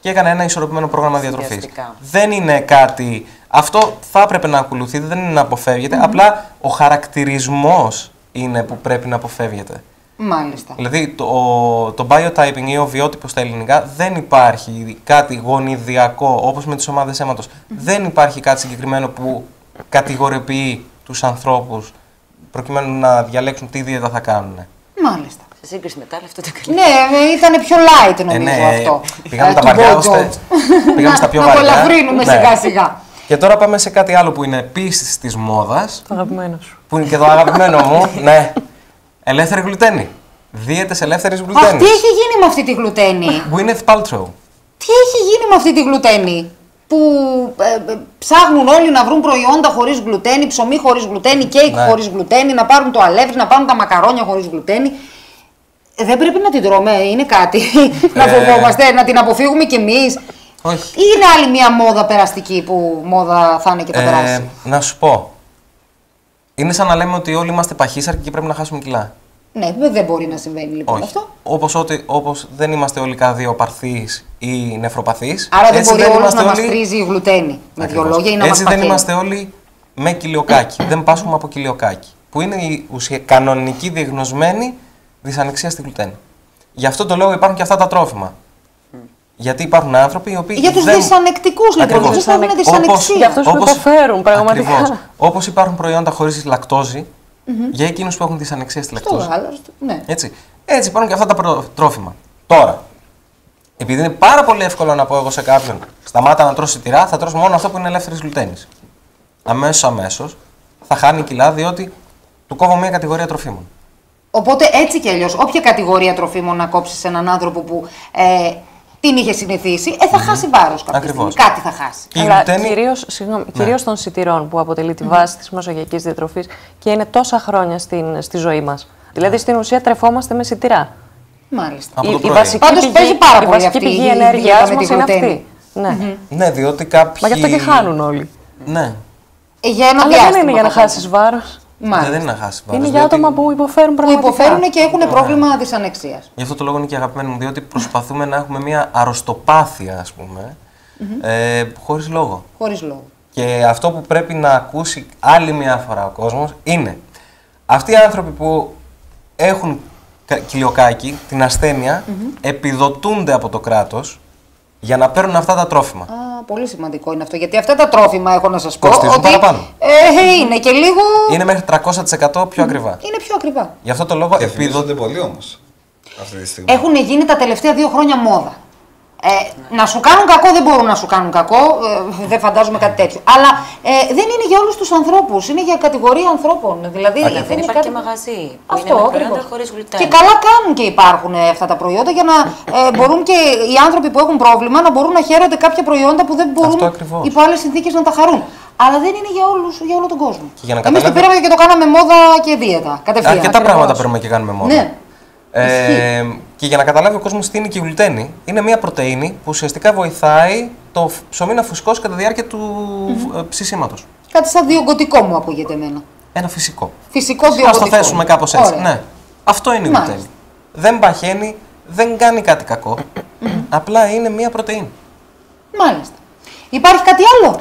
και έκανε ένα ισορροπημένο πρόγραμμα διατροφής. Συνδυαστικά. Δεν είναι κάτι. Αυτό θα έπρεπε να ακολουθείτε, δεν είναι να αποφεύγετε. Απλά ο χαρακτηρισμός είναι που πρέπει να αποφεύγετε. Μάλιστα. Δηλαδή το, το biotyping ή ο βιότυπος στα ελληνικά δεν υπάρχει κάτι γονιδιακό όπως με τις ομάδες αίματος. Δεν υπάρχει κάτι συγκεκριμένο που κατηγοριοποιεί τους ανθρώπους προκειμένου να διαλέξουν τι δίαιτα θα κάνουν. Μάλιστα. Σε σύγκριση με τα άλλα, αυτό το καλύτερο. Ναι, ήταν πιο light νομίζω Ε, ναι, αυτό. Πήγαμε ε, τα του βαριά, Boy ώστε- George. πήγαμε στα πιο να, βαριά. Να απολαυρύνουμε Ναι. σιγά σιγά. Και τώρα πάμε σε κάτι άλλο που είναι επίσης της μόδας, Το αγαπημένο σου. που είναι και το αγαπημένο μου, ναι, ελεύθερη γλουτένη. Δίαιτες ελεύθερης Αχ, γλουτένης. τι έχει γίνει με αυτή τη γλουτένη; Gwyneth Paltrow. τι έχει γίνει με αυτή τη γλουτένη; Που ε, ε, ψάχνουν όλοι να βρουν προϊόντα χωρίς γλουτένη, ψωμί χωρίς γλουτένη, κέικ Ναι. χωρίς γλουτένη, να πάρουν το αλεύρι, να πάρουν τα μακαρόνια χωρίς γλουτένη. Ε, Δεν πρέπει να την τρώμε, είναι κάτι. να Ε. φοβόμαστε, να την αποφύγουμε κι εμείς. Όχι. Ή είναι άλλη μια μόδα περαστική που μόδα θα είναι και θα περάσει. Ε, να σου πω. Είναι σαν να λέμε ότι όλοι είμαστε παχύσαρκοι και πρέπει να χάσουμε κιλά. Ναι, δεν δεν μπορεί να συμβαίνει λοιπόν Όχι. αυτό. Όπως, ότι, όπως δεν είμαστε όλοι καρδιοπαρθείς ή νεφροπαθείς. Άρα δεν έτσι μπορεί όλος είμαστε να μας όλοι- τρίζει η γλουτένη. Με δύο Ακριβώς. λόγια ή να Έτσι μας δεν παθαίνει. είμαστε όλοι με κοιλιοκάκι. δεν πάσχουμε από κοιλιοκάκι. Που είναι η ουσια... κανονική διαγνωσμένη δυσανεξία στη γλουτένη. Γι' αυτό το λόγο υπάρχουν και αυτά τα τρόφιμα. Γιατί υπάρχουν άνθρωποι οι οποίοι. Για τους δεν... δυσανεκτικούς, λοιπόν, Ακριβώς. τους έχουν Όπως- δυσανεξία. Για αυτούς που υποφέρουν, πραγματικά. Ακριβώς. Όπως υπάρχουν προϊόντα χωρίς λακτόζη, για εκείνους που έχουν δυσανεξία στη Το λακτόζη. γάλα, στο- ναι. Έτσι. Έτσι υπάρχουν και αυτά τα προ- τρόφιμα. Τώρα, επειδή είναι πάρα πολύ εύκολο να πω εγώ σε κάποιον σταμάτα να τρώσει τυρά, θα τρως μόνο αυτό που είναι ελεύθερης γλουτένης. Αμέσως αμέσως θα χάνει κιλά διότι του κόβω μια κατηγορία τροφίμων. Οπότε έτσι κι αλλιώς, όποια κατηγορία τροφίμων να κόψεις έναν άνθρωπο που ε, την είχε συνηθίσει, ε, θα χάσει βάρος κάποια Ακριβώς. στιγμή. Κάτι θα χάσει. Και η Αλλά γλουτένη- κυρίως, συγγνώμη, Ναι. κυρίως των σιτηρών που αποτελεί τη βάση της μεσογειακής διατροφής και είναι τόσα χρόνια στην, στη ζωή μας. Δηλαδή στην ουσία τρεφόμαστε με σιτηρά. Μάλιστα. Από η, το η πρωί. βασική Πάντως πηγή, παίζει πάρα η πολύ βασική αυτή η πηγή δίαιτα ενέργειάς με τη μας είναι γλουτένη. αυτή. Ναι. Ναι, διότι κάποιοι. Μα γι' αυτό και χάνουν όλοι. Ναι. Ε, για ένα Αλλά διάστημα. δεν είναι για να θα κάνουμε. χάσεις βάρος. Μάλιστα. Δεν είναι να χάσεις βάρος, Είναι για διότι- άτομα που υποφέρουν Που πραγματικά. υποφέρουν και έχουν πρόβλημα δυσανεξίας. Γι' αυτό το λόγο είναι και αγαπημένο μου, διότι προσπαθούμε να έχουμε μια αρρωστοπάθεια, ας πούμε, ε, χωρίς λόγο. Χωρίς λόγο. Και αυτό που πρέπει να ακούσει άλλη μια φορά ο κόσμος είναι αυτοί οι άνθρωποι που έχουν κα- κοιλιοκάκι, την ασθενεια επιδοτούνται από το κράτος για να παίρνουν αυτά τα τρόφιμα. Α, πολύ σημαντικό είναι αυτό. Γιατί αυτά τα τρόφιμα, έχω να σας πω. Κοστίζουν ότι, παραπάνω. Ε, είναι και λίγο. Είναι μέχρι 300% πιο ακριβά. είναι πιο ακριβά. Γι' αυτό το λόγο επιδο... Διαφημίζονται πολύ όμως αυτή τη στιγμή. Έχουν γίνει τα τελευταία δύο χρόνια μόδα. Ε, να σου κάνουν κακό δεν μπορούν να σου κάνουν κακό, ε, δεν φαντάζομαι κάτι τέτοιο. Αλλά ε, δεν είναι για όλους τους ανθρώπους, είναι για κατηγορία ανθρώπων. Δηλαδή Αλλά δεν δεν είναι υπάρχει κάτι... και μαγαζί που Αυτό είναι με προϊόντα ακριβώς. χωρίς γλουτέν. Και καλά κάνουν και υπάρχουν ε, αυτά τα προϊόντα για να ε, μπορούν και οι άνθρωποι που έχουν πρόβλημα να μπορούν να χαίρονται κάποια προϊόντα που δεν μπορούν Αυτό ακριβώς. υπό άλλες συνθήκες να τα χαρούν. Αλλά δεν είναι για, όλους, για όλο τον κόσμο. Και για να Εμείς το καταλάβει- πήραμε και το κάναμε μόδα και δίαιτα. Κατευθείαν. Αρκετά ακριβώς. πράγματα παίρνουμε και κάνουμε μόνο. Ναι. Ε, και για να καταλάβει ο κόσμος τι είναι και η γλουτένη, είναι μια πρωτενη που ουσιαστικά βοηθάει το φ- ψωμί να φουσκώσει κατά τη διάρκεια του mm ψησίματος. Κάτι σαν διογκωτικό μου ακούγεται εμένα. Ένα φυσικό. Φυσικό Α το διογκωτικό. θέσουμε κάπως έτσι. Ωραία. Ναι. Αυτό είναι η Μάλιστα. γλουτένη. Δεν παχαίνει, δεν κάνει κάτι κακό. Απλά είναι μια πρωτενη. Μάλιστα. Υπάρχει κάτι άλλο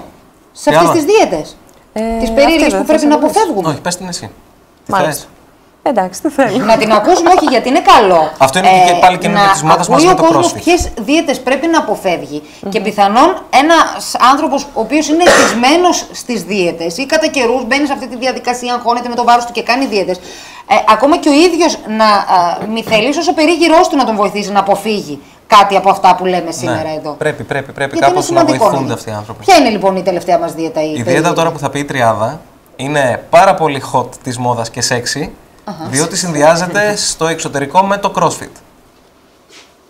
σε Τι αυτές άλλο; τις δίαιτες; Ε, τις αυτή περίεργες δεν που θες πρέπει να να πεις. αποφεύγουμε; Όχι, πες την εσύ. Τι Μάλιστα. Θες; Εντάξει, τι θέλω. να την ακούσουμε, όχι γιατί είναι καλό. Αυτό είναι και πάλι καινούργιο της μόδας μαζί με το CrossFit. Ποιες δίαιτες πρέπει να αποφεύγει. Και πιθανόν ένας άνθρωπος ο οποίος είναι θυσμένο στις δίαιτες ή κατά καιρούς μπαίνει σε αυτή τη διαδικασία, αγχώνεται με το βάρος του και κάνει δίαιτες. Ε, ακόμα και ο ίδιος να α, μη θέλει, ίσω ο περίγυρός του να τον βοηθήσει να αποφύγει κάτι από αυτά που λέμε σήμερα Ναι, εδώ. Πρέπει, πρέπει, πρέπει Γιατί είναι κάπως να σημαντικό βοηθούνται είναι. αυτοί οι άνθρωποι. Ποια είναι λοιπόν η τελευταία μας δίαιτα, η, Η περίεργη; δίαιτα τώρα που θα πει η τριάδα είναι πάρα πολύ hot της μόδας και sexy, διότι συνδυάζεται στο εξωτερικό με το CrossFit.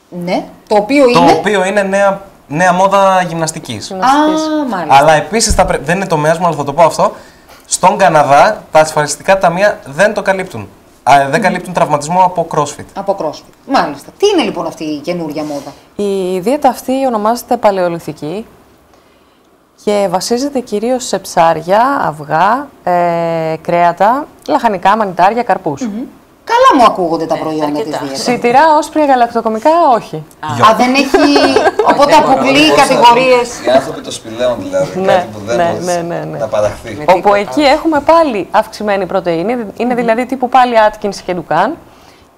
Ναι, το οποίο Το είναι; οποίο είναι νέα, νέα μόδα γυμναστικής. Α, μάλιστα. Αλλά επίσης, θα πρέ- δεν είναι τομέας μου, αλλά θα το πω αυτό, στον Καναδά τα ασφαλιστικά ταμεία δεν το καλύπτουν. Α, δεν καλύπτουν τραυματισμό από CrossFit. Από CrossFit. Μάλιστα. Τι είναι λοιπόν αυτή η καινούργια μόδα; Η δίαιτα αυτή ονομάζεται παλαιολιθική και βασίζεται κυρίως σε ψάρια, αυγά, ε, κρέατα, λαχανικά, μανιτάρια, καρπούς. Καλά μου ακούγονται τα προϊόντα της αρκετά. δίαιτας. Σιτηρά, όσπρια, γαλακτοκομικά, όχι. Α, δεν έχει. Οπότε δεν μπορώ. αποκλείει Πώς θα- κατηγορίε. Οι άνθρωποι των σπηλαίων δηλαδή. Ναι, κάτι που δεν ναι, μπορείς ναι, ναι, ναι. να παραχθεί. Με- Όπου τίποτα. εκεί έχουμε πάλι αυξημένη πρωτεΐνη, είναι δηλαδή τύπου πάλι Atkins και Dukan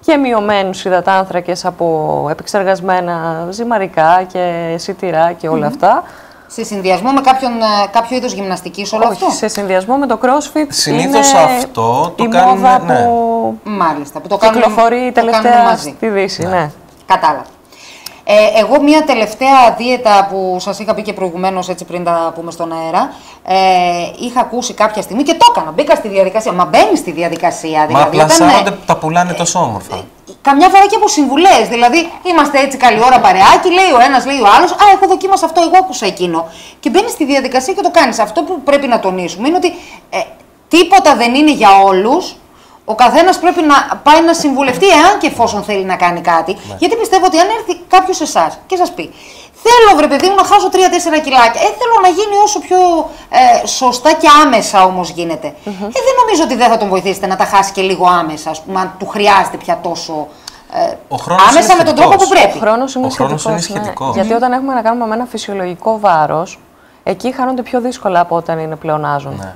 και μειωμένους υδατάνθρακες από επεξεργασμένα ζυμαρικά και σιτηρά και όλα αυτά. Σε συνδυασμό με κάποιον, ε, κάποιο είδος γυμναστικής όλο Όχι, αυτό; σε συνδυασμό με το CrossFit Συνήθως είναι αυτό το η κάνουν, μόδα ναι. που Μάλιστα. Που το κάνουμε, κυκλοφορεί το κάνουμε τελευταία μαζί. στη Δύση. Ναι. Κατάλαβα. Ε, εγώ μια τελευταία δίαιτα που σας είχα πει και προηγουμένως έτσι πριν τα πούμε στον αέρα ε, είχα ακούσει κάποια στιγμή και το έκανα, μπήκα στη διαδικασία, μα μπαίνει στη διαδικασία Μα δηλαδή όταν, πλασάρονται ε, που τα πουλάνε τόσο όμορφα. Καμιά φορά και από συμβουλές. Δηλαδή, είμαστε έτσι καλή ώρα παρεάκι, λέει ο ένας, λέει ο άλλος. Α, έχω δοκίμασει αυτό, εγώ άκουσα εκείνο. Και μπαίνεις στη διαδικασία και το κάνεις. Αυτό που πρέπει να τονίσουμε είναι ότι ε, τίποτα δεν είναι για όλους. Ο καθένας πρέπει να πάει να συμβουλευτεί, εάν και εφόσον θέλει να κάνει κάτι. Ναι. Γιατί πιστεύω ότι αν έρθει κάποιος σε εσάς και σας πει: Θέλω, βρε παιδί μου, να χάσω 3-4 κιλάκια. Ε, θέλω να γίνει όσο πιο ε, σωστά και άμεσα όμως γίνεται. Ε, δεν νομίζω ότι δεν θα τον βοηθήσετε να τα χάσει και λίγο άμεσα, ας πούμε, αν του χρειάζεται πια τόσο. Ε, Ο χρόνος άμεσα είναι με τον τρόπο που σχετικός. πρέπει. Ο χρόνος είναι Ο χρόνος σχετικός, είναι ναι. σχετικός. Γιατί όταν έχουμε να κάνουμε με ένα φυσιολογικό βάρος, εκεί χάνονται πιο δύσκολα από όταν είναι πλεονάζον. Ναι.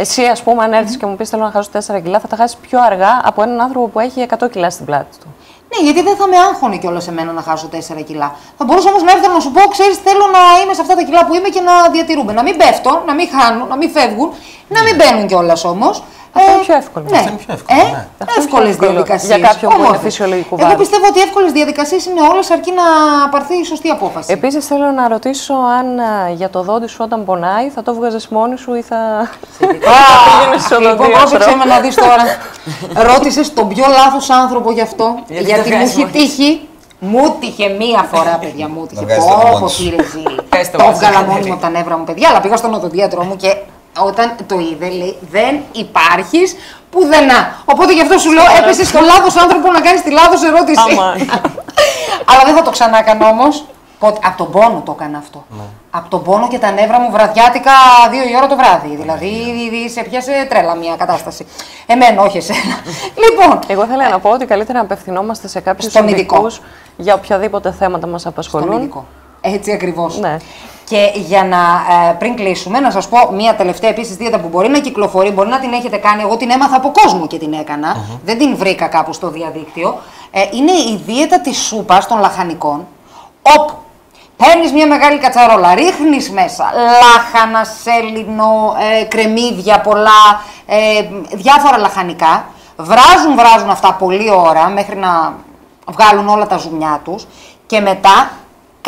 Εσύ, ας πούμε, αν έρθεις και μου πεις θέλω να χάσω 4 κιλά, θα τα χάσεις πιο αργά από έναν άνθρωπο που έχει 100 κιλά στην πλάτη του. Ναι, γιατί δεν θα με άγχωνε κιόλας εμένα να χάσω 4 κιλά. Θα μπορούσα όμως να έρθω να σου πω: Ξέρεις, θέλω να είμαι σε αυτά τα κιλά που είμαι και να διατηρούμε. Να μην πέφτω, να μην χάνουν, να μην φεύγουν, να μην μπαίνουν κιόλας όμως. Αυτό είναι πιο εύκολο. Ναι. Αυτό είναι πιο εύκολο, Ε, ναι. Αυτό είναι εύκολες πιο εύκολο διαδικασίες. για κάποιον που είναι φυσιολογικού Εγώ βάρους. πιστεύω ότι εύκολες διαδικασίες είναι όλες αρκεί να πάρθει η σωστή απόφαση. Επίσης, θέλω να ρωτήσω αν α, για το δόντι σου όταν πονάει θα το βγάζες μόνη σου ή θα. πήγαινες στον λοιπόν, οδοντίατρο. πρόσεξε με να δεις τώρα. Ρώτησες τον πιο λάθος άνθρωπο γι' αυτό. Γιατί γιατί το μου βγάζεις έχει μόνη τύχει Μου τύχε μία φορά, παιδιά, μου τύχε. Να βγάζεις το Πω, μόνη πω, σου. κύριε Ζήλη. Πες το Το μας. έβγαλα μόνιμα από τα νεύρα μου, παιδιά, αλλά πήγα στον οδοντίατρό μου και όταν το είδε, λέει, δεν υπάρχεις πουθενά. Οπότε γι' αυτό σου λέω, έπεσε στο λάθος άνθρωπο να κάνεις τη λάθος ερώτηση. Άμα. αλλά δεν θα το ξανά κάνω όμω. Από τον πόνο το έκανα αυτό. Ναι. Από τον πόνο και τα νεύρα μου βραδιάτικα δύο η ώρα το βράδυ. Δηλαδή, σε πιάσε τρέλα μια κατάσταση. Εμένα, όχι εσένα. λοιπόν, Εγώ ήθελα να πω ότι καλύτερα να απευθυνόμαστε σε κάποιους Στον ειδικό. ειδικούς για οποιαδήποτε θέματα μας στον απασχολούν. ειδικό. Έτσι ακριβώς. Ναι. Και για να ε, πριν κλείσουμε, να σας πω μία τελευταία επίσης δίαιτα που μπορεί να κυκλοφορεί, μπορεί να την έχετε κάνει. Εγώ την έμαθα από κόσμο και την εκανα Δεν την βρήκα κάπου στο διαδίκτυο. Ε, είναι η δίαιτα της σούπας των λαχανικών, όπου παίρνεις μια μεγάλη κατσαρόλα, ρίχνεις μέσα λάχανα, σέλινο, ε, κρεμμύδια πολλά, ε, διάφορα λαχανικά. Βράζουν, βράζουν αυτά πολλή ώρα μέχρι να βγάλουν όλα τα ζουμιά τους και μετά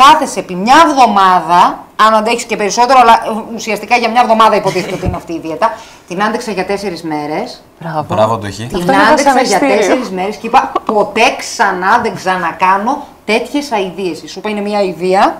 κάθεσαι επί μια εβδομάδα, αν αντέχεις και περισσότερο, αλλά ε, ουσιαστικά για μια εβδομάδα υποτίθεται ότι είναι αυτή η δίαιτα, την άντεξα για τέσσερις μέρες, Μπράβο. Μπράβο το έχει. την Αυτό είναι άντεξα για βασανιστήριο. τέσσερις μέρες και είπα ποτέ ξανά δεν ξανακάνω τέτοιες αηδίες. Η σούπα είναι μια αηδία,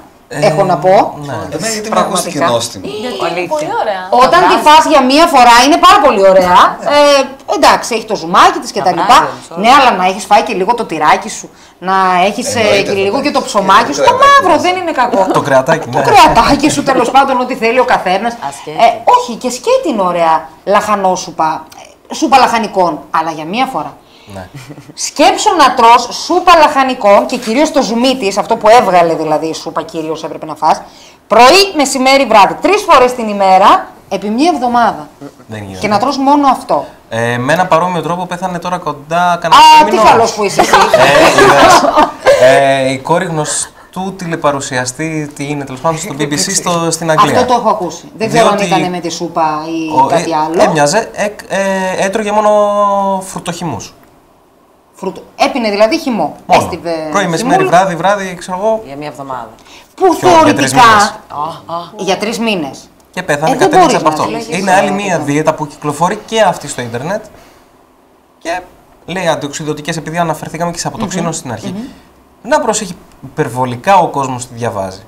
έχω να πω. Ναι. Εμένα γιατί με ακούστηκε Πραγματικά. νόστιμο. Αλήθεια. Όταν τη φας για μία φορά είναι πάρα πολύ ωραία. Ε, εντάξει, έχει το ζουμάκι της κτλ. βράζεις όλα. Ναι, αλλά να έχεις φάει και λίγο το τυράκι σου, να έχεις Εννοείται, και λίγο θα και το έχεις. ψωμάκι σου. Το Το κρεατάκι. μαύρο δεν είναι κακό. Το κρεατάκι, Το ναι. κρεατάκι σου τέλος πάντων, ό,τι θέλει ο καθένας. Ασκέτη. όχι, και σκέτη είναι ωραία λαχανόσουπα. ε, Σούπα λαχανικών, αλλά για μία φορά. Ναι. Σκέψου να τρως σούπα λαχανικών και κυρίως το ζουμί της, αυτό που έβγαλε δηλαδή η σούπα κυρίως έπρεπε να φας, πρωί, μεσημέρι, βράδυ. Τρεις φορές την ημέρα, επί μία εβδομάδα. Δεν γίνεται. Και να τρως μόνο αυτό. Ε, με ένα παρόμοιο τρόπο πέθανε τώρα κοντά κανένα Α, τι τρίμηνο. καλός που είσαι εσύ. Ε, είδες. ε, η κόρη γνωστού τηλεπαρουσιαστή, τι είναι τέλος πάντων, στο BBC στο, στην Αγγλία. αυτό το έχω ακούσει. Δεν ξέρω αν Διότι ήταν με τη σούπα ή ο- κάτι ε, άλλο. Έμοιαζε, εκ- ε, έτρωγε μόνο φρουτοχυμούς. Φρούτο. Έπινε δηλαδή χυμό. Μόνο. Έστειβε Πρωί, μεσημέρι, χυμούλα, βράδυ, βράδυ, ξέρω εγώ. Για μία εβδομάδα. Που Ποιο, για τρεις θεωρητικά. μήνες. Για τρεις μήνες. Και πέθανε, Ε, δεν κατέληξε μπορείς από να αυτό. ζήσεις, Είναι ε, άλλη μία αυτό. δίαιτα που κυκλοφορεί και αυτή στο ίντερνετ. Και λέει αντιοξυδοτικές, επειδή αναφερθήκαμε και σε αποτοξίνωση στην αρχή. Να προσέχει υπερβολικά ο κόσμος τη διαβάζει.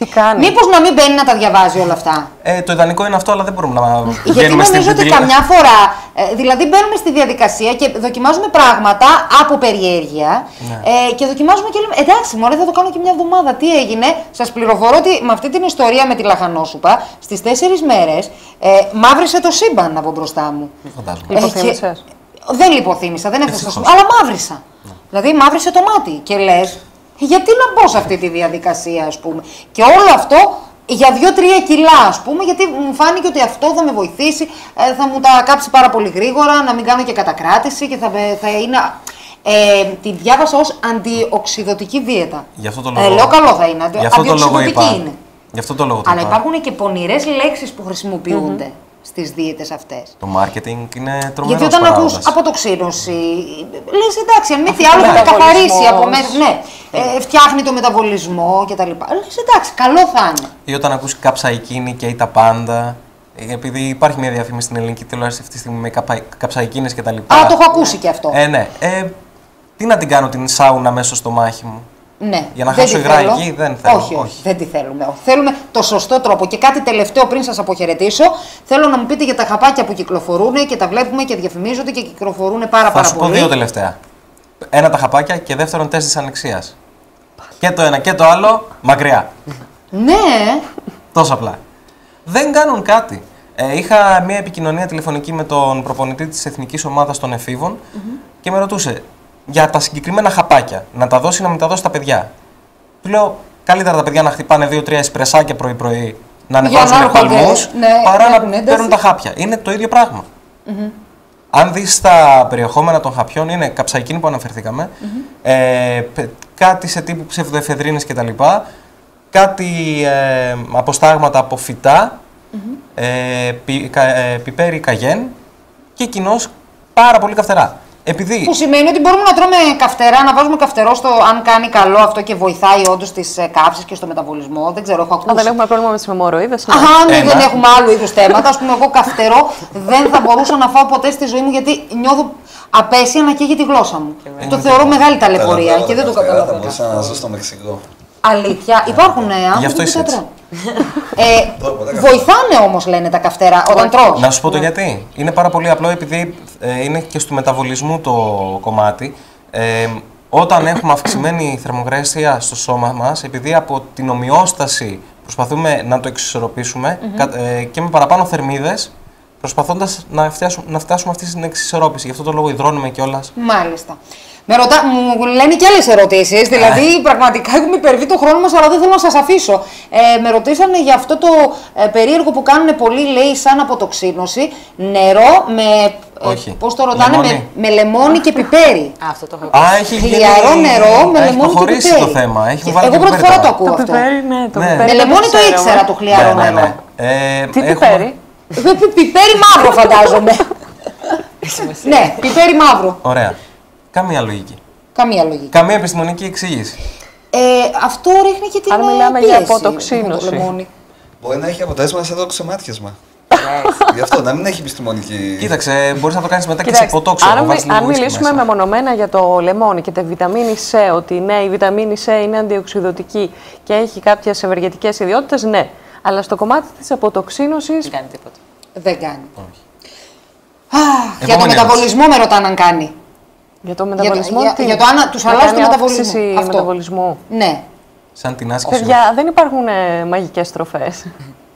Τι κάνει; Μήπως να μην μπαίνει να τα διαβάζει όλα αυτά; Ε, το ιδανικό είναι αυτό, αλλά δεν μπορούμε να Γιατί βγαίνουμε στην νομίζω ότι βιβλία. καμιά φορά, ε, δηλαδή μπαίνουμε στη διαδικασία και δοκιμάζουμε πράγματα από περιέργεια Ναι. ε, και δοκιμάζουμε και λέμε εντάξει μωρέ θα το κάνω και μια εβδομάδα, τι έγινε; Σας πληροφορώ ότι με αυτή την ιστορία με τη λαχανόσουπα στις τέσσερις μέρες ε, μαύρισε το σύμπαν από μπροστά μου. Φαντάζομαι. Λιποθύμησες; Ε, και- Δεν λιποθύμησα, δεν έφτασα στο Ευτυχώς. σημείο, αλλά μαύρισα. Δηλαδή μαύρισε το μάτι και λες γιατί να μπω σε αυτή τη διαδικασία ας πούμε; Και όλο αυτό για 2-3 κιλά ας πούμε, γιατί μου φάνηκε ότι αυτό θα με βοηθήσει, ε, θα μου τα κάψει πάρα πολύ γρήγορα, να μην κάνω και κατακράτηση και θα, με- θα είναι... Ε, τη διάβασα ως αντιοξυδοτική δίαιτα. Γι' αυτό το Ε, λόγο. λέω καλό θα είναι, αντι- Γι' αυτό το λόγο αντιοξυδοτική είπα. είναι. Γι' αυτό το λόγο το Αλλά είπα. υπάρχουν και πονηρές λέξεις που χρησιμοποιούνται στις δίαιτες αυτές. Το marketing είναι τρομερός. Γιατί όταν ακούς αποτοξίνωση, λες εντάξει, αν μη τι άλλο θα με Μεταβολισμός. καθαρίσει από μέσα. Ναι, ε, φτιάχνει το μεταβολισμό κτλ. Λες εντάξει, καλό θα είναι. Ή όταν ακούς καψαϊκίνη και ή τα πάντα. Ε, Επειδή υπάρχει μια διαφήμιση στην ελληνική τηλεόραση αυτή τη στιγμή με καπα... καψαϊκίνες και τα λοιπά. Α, το έχω ακούσει και αυτό. Ε, ναι. Ε, τι να την κάνω την σάουνα μέσα στο μάχη μου. Ναι. για να δεν χάσω τη υγρά θέλω. εκεί, δεν θέλω, Όχι, όχι, όχι. δεν τη θέλουμε. όχι. Θέλουμε το σωστό τρόπο. Και κάτι τελευταίο πριν σας αποχαιρετήσω, θέλω να μου πείτε για τα χαπάκια που κυκλοφορούν και τα βλέπουμε και διαφημίζονται και κυκλοφορούν πάρα Θα πάρα σου πω πολύ. δύο τελευταία. Ένα τα χαπάκια και δεύτερον τεστ της ανεξίας. Και το ένα και το άλλο μακριά. Ναι, Τόσο απλά. Δεν κάνουν κάτι. Ε, είχα μια επικοινωνία τηλεφωνική με τον προπονητή της εθνικής ομάδας των εφηβων και με ρωτούσε για τα συγκεκριμένα χαπάκια, να τα δώσει να μην τα δώσει στα παιδιά. Του λέω, καλύτερα τα παιδιά να χτυπάνε δύο-τρία εσπρεσάκια πρωί-πρωί, να ανεβάζουν να έρχονται, παλμούς, ναι, παρά να να έχουν ένταση. παίρνουν τα χάπια. Είναι το ίδιο πράγμα. Αν δεις τα περιεχόμενα των χαπιών, είναι καψαϊκίνη που αναφερθηκαμε ε, πε- κάτι σε τύπου ψευδοεφεδρίνες κτλ. Κάτι ε, αποστάγματα από φυτά, ε, πι, κα- ε, πιπέρι καγέν και κοινώ πάρα πολύ καυτερά. Επειδή. Που σημαίνει ότι μπορούμε να τρώμε καυτερά, να βάζουμε καυτερό στο αν κάνει καλό αυτό και βοηθάει όντως τις καύσεις και στο μεταβολισμό. Δεν ξέρω, έχω ακούσει. Αν δεν έχουμε πρόβλημα με τις μεμοροίδε. Αχα, ναι, Ένα. δεν έχουμε άλλου είδους θέματα. Α πούμε, εγώ καυτερό δεν θα μπορούσα να φάω ποτέ στη ζωή μου γιατί νιώθω απέσια να καίγει τη γλώσσα μου. Το θεωρώ μεγάλη ταλαιπωρία και δεν το Θα καταλαβαίνω. μπορούσα να ζω στο Μεξικό. Αλήθεια, υπάρχουν ε, άνθρωποι αυτό που είσαι τα έτσι. τρώνε. Ε, Τρώω πολλά βοηθάνε όμως, λένε τα καυτερά, όταν τρως. Να σου πω το γιατί. Είναι πάρα πολύ απλό επειδή ε, είναι και στο μεταβολισμού το κομμάτι. Ε, όταν έχουμε αυξημένη θερμοκρασία στο σώμα μας, επειδή από την ομοιόσταση προσπαθούμε να το εξισορροπήσουμε κα- ε, και με παραπάνω θερμίδες, προσπαθώντας να φτάσουμε, να φτάσουμε αυτή στην εξισορρόπηση. Γι' αυτό το λόγο υδρώνουμε κιόλας. Μάλιστα. Με ρωτά, μου λένε και άλλες ερωτήσεις. Δηλαδή, πραγματικά έχουμε υπερβεί το χρόνο μας, αλλά δεν θέλω να σας αφήσω. Ε, με ρωτήσανε για αυτό το ε, περίεργο που κάνουν πολλοί, λέει, σαν αποτοξίνωση. Νερό με. Όχι. Πώς το ρωτάνε, με, Λεμόνι. με λεμόνι και πιπέρι. Α, Αυτό το έχω Α, έχει γίνει... Χλιαρό νερό με έχει λεμόνι και προχωρήσει πιπέρι. το θέμα. Έχει Και βάλει Εγώ και πρώτη πιπέρι φορά το τώρα. ακούω Το αυτό. πιπέρι, ναι, το Ναι. πιπέρι. Με δεν λεμόνι το ξέρουμε. ήξερα το χλιαρό Ναι, ναι, νερό. ναι. Ε, Τι έχουμε- πιπέρι; Ε, πι- Πιπέρι μαύρο, φαντάζομαι. ναι, πιπέρι μαύρο. Ωραία. Καμία λογική. Καμία λογική. Καμία επιστημονική εξήγηση. Ε, αυτό ρίχνει και την Αν ε, μιλάμε για πίεση αποτοξίνωση. με το λεμόνι. Μπορεί να έχει αποτέλεσμα σαν το ξεμάτιασμα. Γι' αυτό να μην έχει επιστημονική. Κοίταξε, μπορείς να το κάνεις μετά και σε Κοιτάξτε, ποτόξο. αν, να μι- βάζεις λίγο αν ουίσκι μιλήσουμε μέσα. μεμονωμένα για το λεμόνι και τη βιταμίνη C, ότι ναι, η βιταμίνη C είναι αντιοξυδοτική και έχει κάποιες ευεργετικές ιδιότητες, ναι. Αλλά στο κομμάτι της αποτοξίνωση. Δεν κάνει τίποτα. Δεν κάνει. Αχ, για το Επόμενη μεταβολισμό με ρωτάνε αν κάνει. Για το μεταβολισμό. για- τι; για το αν τους Να αλλάζει κάνει το μεταβολισμό. αύξηση Αυτό. μεταβολισμού. Ναι. Σαν την άσκηση. Παιδιά, δεν υπάρχουν ε, μαγικές τροφέ.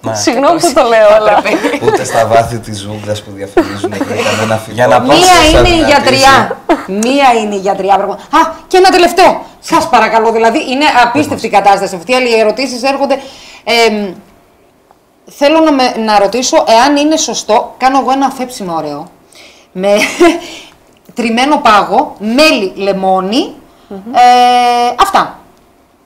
Ναι. Συγγνώμη που το λέω, αλλά. Ούτε στα βάθη της ζούγκλας που διαφημίζουν εκεί κανένα φυτό. Για να Πώς Μία θα είναι η δυνατήσει. γιατριά. Μία είναι η γιατριά. πραγμα- Α, και ένα τελευταίο. Σας παρακαλώ, δηλαδή είναι απίστευτη η κατάσταση αυτή. Αλλά οι ερωτήσεις έρχονται. Εμ, θέλω να, με, να ρωτήσω εάν είναι σωστό. Κάνω εγώ ένα αφέψιμο ωραίο. Με τριμμένο πάγο, μέλι, λεμόνι, ε, αυτά.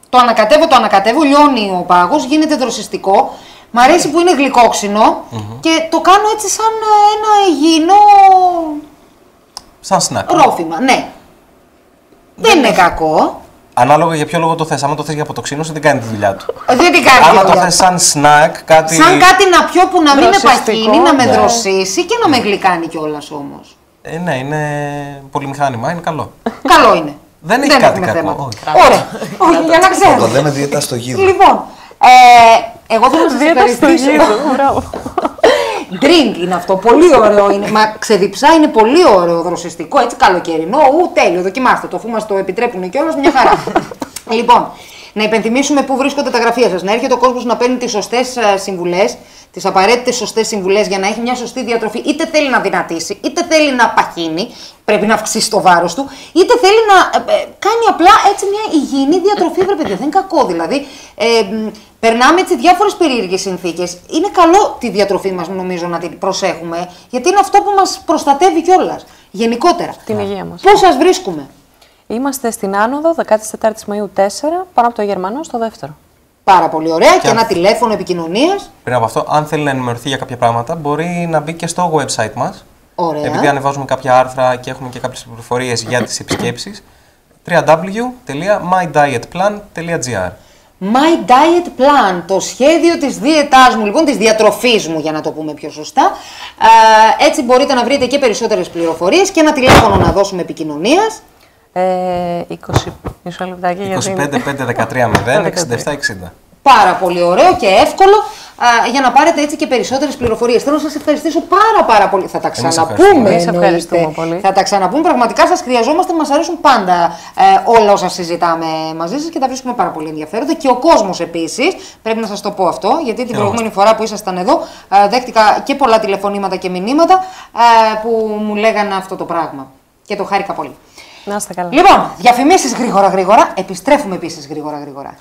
Το ανακατεύω, το ανακατεύω, λιώνει ο πάγος, γίνεται δροσιστικό. Μ' αρέσει που είναι γλυκόξινο και το κάνω έτσι σαν ε, ένα υγιεινό Σαν σνακ. ρόφημα. Ναι. Δεν είναι κακό. Ανάλογα για ποιο λόγο το θες. Άμα το θες για αποτοξίνωση, δεν κάνει τη δουλειά του. Δεν την κάνει Άμα τη το δουλειά. θες σαν σνακ, κάτι. Σαν κάτι να πιω που να μην με Δροσιστικό, παχύνει, να με ναι. δροσίσει και να με γλυκάνει κιόλας όμως. Ε, ναι, είναι πολυμηχάνημα, είναι καλό. Καλό είναι. Δεν έχει κάτι έχουμε κακό, θέματα. όχι. Ωραία. Όχι, για να Το ξέρω. λέμε δίαιτα στο γίδο. Λοιπόν, ε, εγώ θέλω να σας Δίαιτα στο ευχαριστήσω. γύρο. Μπράβο. Drink είναι αυτό, πολύ ωραίο είναι. Μα ξεδιψά είναι πολύ ωραίο, δροσιστικό, έτσι καλοκαιρινό. Ου, τέλειο, δοκιμάστε το, αφού μας το επιτρέπουν κιόλα, μια χαρά. λοιπόν, να υπενθυμίσουμε πού βρίσκονται τα γραφεία σας. Να έρχεται ο κόσμος να παίρνει τις σωστές συμβουλές, τις απαραίτητες σωστές συμβουλές για να έχει μια σωστή διατροφή. Είτε θέλει να δυνατήσει, είτε θέλει να παχύνει, πρέπει να αυξήσει το βάρος του, είτε θέλει να ε, ε, κάνει απλά έτσι μια υγιεινή διατροφή, βρε παιδιά. Δεν είναι κακό δηλαδή. Ε, μ, περνάμε έτσι διάφορες περίεργες συνθήκες. Είναι καλό τη διατροφή μας, νομίζω, να την προσέχουμε, γιατί είναι αυτό που μας προστατεύει κιόλας. Γενικότερα. Την υγεία μας. Πώ σας βρίσκουμε, Είμαστε στην άνοδο 14 Μαΐου 4, πάνω από το Γερμανό στο δεύτερο. Πάρα πολύ ωραία. Και ένα τηλέφωνο επικοινωνίας. Πριν από αυτό, αν θέλει να ενημερωθεί για κάποια πράγματα, μπορεί να μπει και στο website μας. Ωραία. Επειδή ανεβάζουμε κάποια άρθρα και έχουμε και κάποιες πληροφορίες για τις επισκέψεις. www.mydietplan.gr My Diet Plan, το σχέδιο της δίαιτάς μου, λοιπόν, της διατροφής μου, για να το πούμε πιο σωστά. Ε, έτσι μπορείτε να βρείτε και περισσότερες πληροφορίες και ένα τηλέφωνο να δώσουμε επικοινωνίας. Ε, 20 μισό λεπτάκι γιατί 25 5 13 0 67 60. Πάρα πολύ ωραίο και εύκολο α, για να πάρετε έτσι και περισσότερες πληροφορίες. Θέλω να σας ευχαριστήσω πάρα πάρα πολύ. Θα τα Εμείς ξαναπούμε. ευχαριστούμε. Εμείς εννοείται. ευχαριστούμε πολύ. Θα τα ξαναπούμε. Πραγματικά σας χρειαζόμαστε. Μας αρέσουν πάντα ε, όλα όσα συζητάμε μαζί σας και τα βρίσκουμε πάρα πολύ ενδιαφέροντα. Και ο κόσμος επίσης, πρέπει να σας το πω αυτό, γιατί την προηγούμενη φορά που ήσασταν εδώ ε, δέχτηκα και πολλά τηλεφωνήματα και μηνύματα ε, που μου λέγανε αυτό το πράγμα. Και το χάρηκα πολύ. Να είστε καλά. Λοιπόν, διαφημίσεις γρήγορα γρήγορα, επιστρέφουμε επίσης γρήγορα γρήγορα.